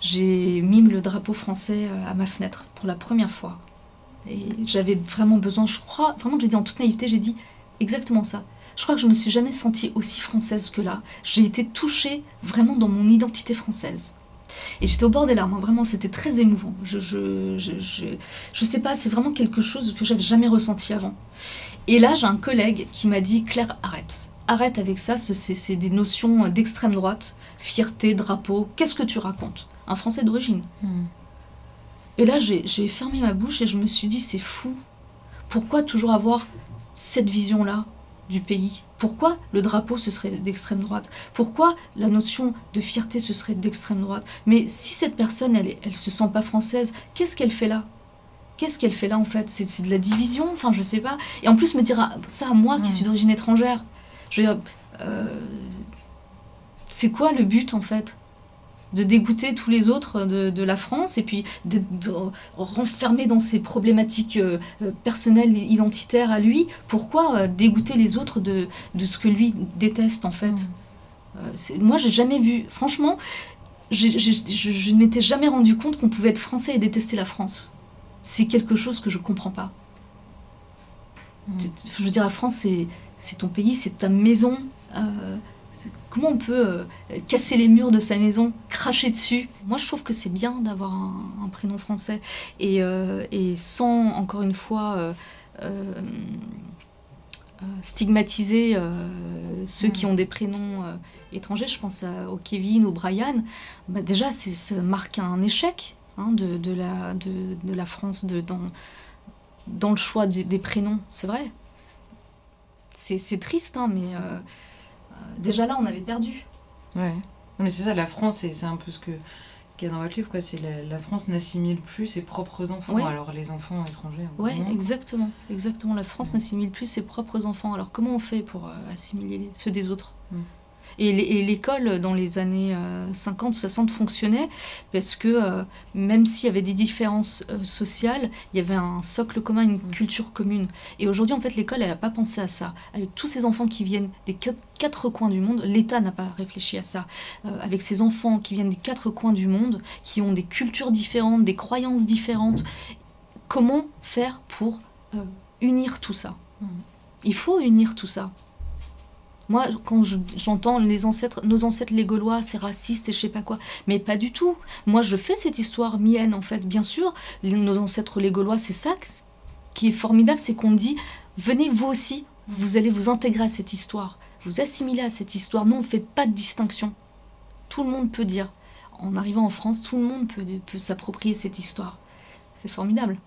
j'ai mis le drapeau français euh, à ma fenêtre pour la première fois. Et j'avais vraiment besoin, je crois, vraiment, j'ai dit en toute naïveté, j'ai dit exactement ça. Je crois que je me suis jamais sentie aussi française que là. J'ai été touchée vraiment dans mon identité française. Et j'étais au bord des larmes, hein, vraiment, c'était très émouvant. Je, je, je, je, je sais pas, c'est vraiment quelque chose que j'avais jamais ressenti avant. Et là, j'ai un collègue qui m'a dit Claire, arrête. Arrête avec ça, ce- c'est c'est des notions d'extrême droite, fierté, drapeau. Qu'est-ce que tu racontes? Un Français d'origine. Mhm. Et là, j'ai fermé ma bouche et je me suis dit, c'est fou. Pourquoi toujours avoir cette vision-là du pays? Pourquoi le drapeau, ce serait d'extrême droite? Pourquoi la notion de fierté, ce serait d'extrême droite? Mais si cette personne, elle, elle se sent pas française, qu'est-ce qu'elle fait là? Qu'est-ce qu'elle fait là en fait? C'est de la division Enfin, je sais pas. Et en plus, me dire ah, ça à moi qui Mm. suis d'origine étrangère. Je veux dire, euh, c'est quoi le but en fait? De dégoûter tous les autres de, de la France et puis d'être de- renfermé dans ses problématiques euh, euh, personnelles et identitaires à lui. Pourquoi euh, dégoûter les autres de, de ce que lui déteste en fait? C'est- Moi, j'ai jamais vu, franchement, je, je ne m'étais jamais rendu compte qu'on pouvait être français et détester la France. C'est quelque chose que je comprends pas. C'est- Je veux dire, la France, c'est ton pays, c'est ta maison. Euh, comment on peut euh, casser les murs de sa maison, cracher dessus? Moi, je trouve que c'est bien d'avoir un, un prénom français. Et, euh, et sans, encore une fois, euh, stigmatiser euh, ceux Mm. qui ont des prénoms euh, étrangers, je pense à- au Kevin, au Brian, bah déjà, ça marque un échec hein, de, de la, de, de la France de, dans, dans le choix des, des prénoms, c'est vrai. C'est triste, hein, mais euh, déjà là, on avait perdu. Ouais. Non, mais c'est ça, la France, c'est un peu ce que ce qu'il y a dans votre livre, quoi. C'est la, la France n'assimile plus ses propres enfants. Ouais. Alors les enfants étrangers. Ouais, moins. exactement, exactement. La France n'assimile plus ses propres enfants. Alors comment on fait pour euh, assimiler ceux des autres? Mm. Et l'é- et l'école, dans les années 50-60, fonctionnait parce que euh, même s'il y avait des différences euh, sociales, il y avait un socle commun, une Mm. culture commune. Et aujourd'hui, en fait, l'école, elle n'a pas pensé à ça. Avec tous ces enfants qui viennent des quatre, coins du monde, l'État n'a pas réfléchi à ça. Euh, avec ces enfants qui viennent des quatre coins du monde, qui ont des cultures différentes, des croyances différentes, comment faire pour euh, unir tout ça? Mhm. Il faut unir tout ça. Moi, quand je- j'entends les ancêtres, nos ancêtres les Gaulois, c'est raciste et je sais pas quoi, mais pas du tout. Moi, je fais cette histoire mienne, en fait. Bien sûr, nos ancêtres les Gaulois, c'est ça qui est formidable, c'est qu'on dit, venez vous aussi, vous allez vous intégrer à cette histoire, vous assimiler à cette histoire. Nous, on fait pas de distinction. Tout le monde peut dire. En arrivant en France, tout le monde peut, peut s'approprier cette histoire. C'est formidable.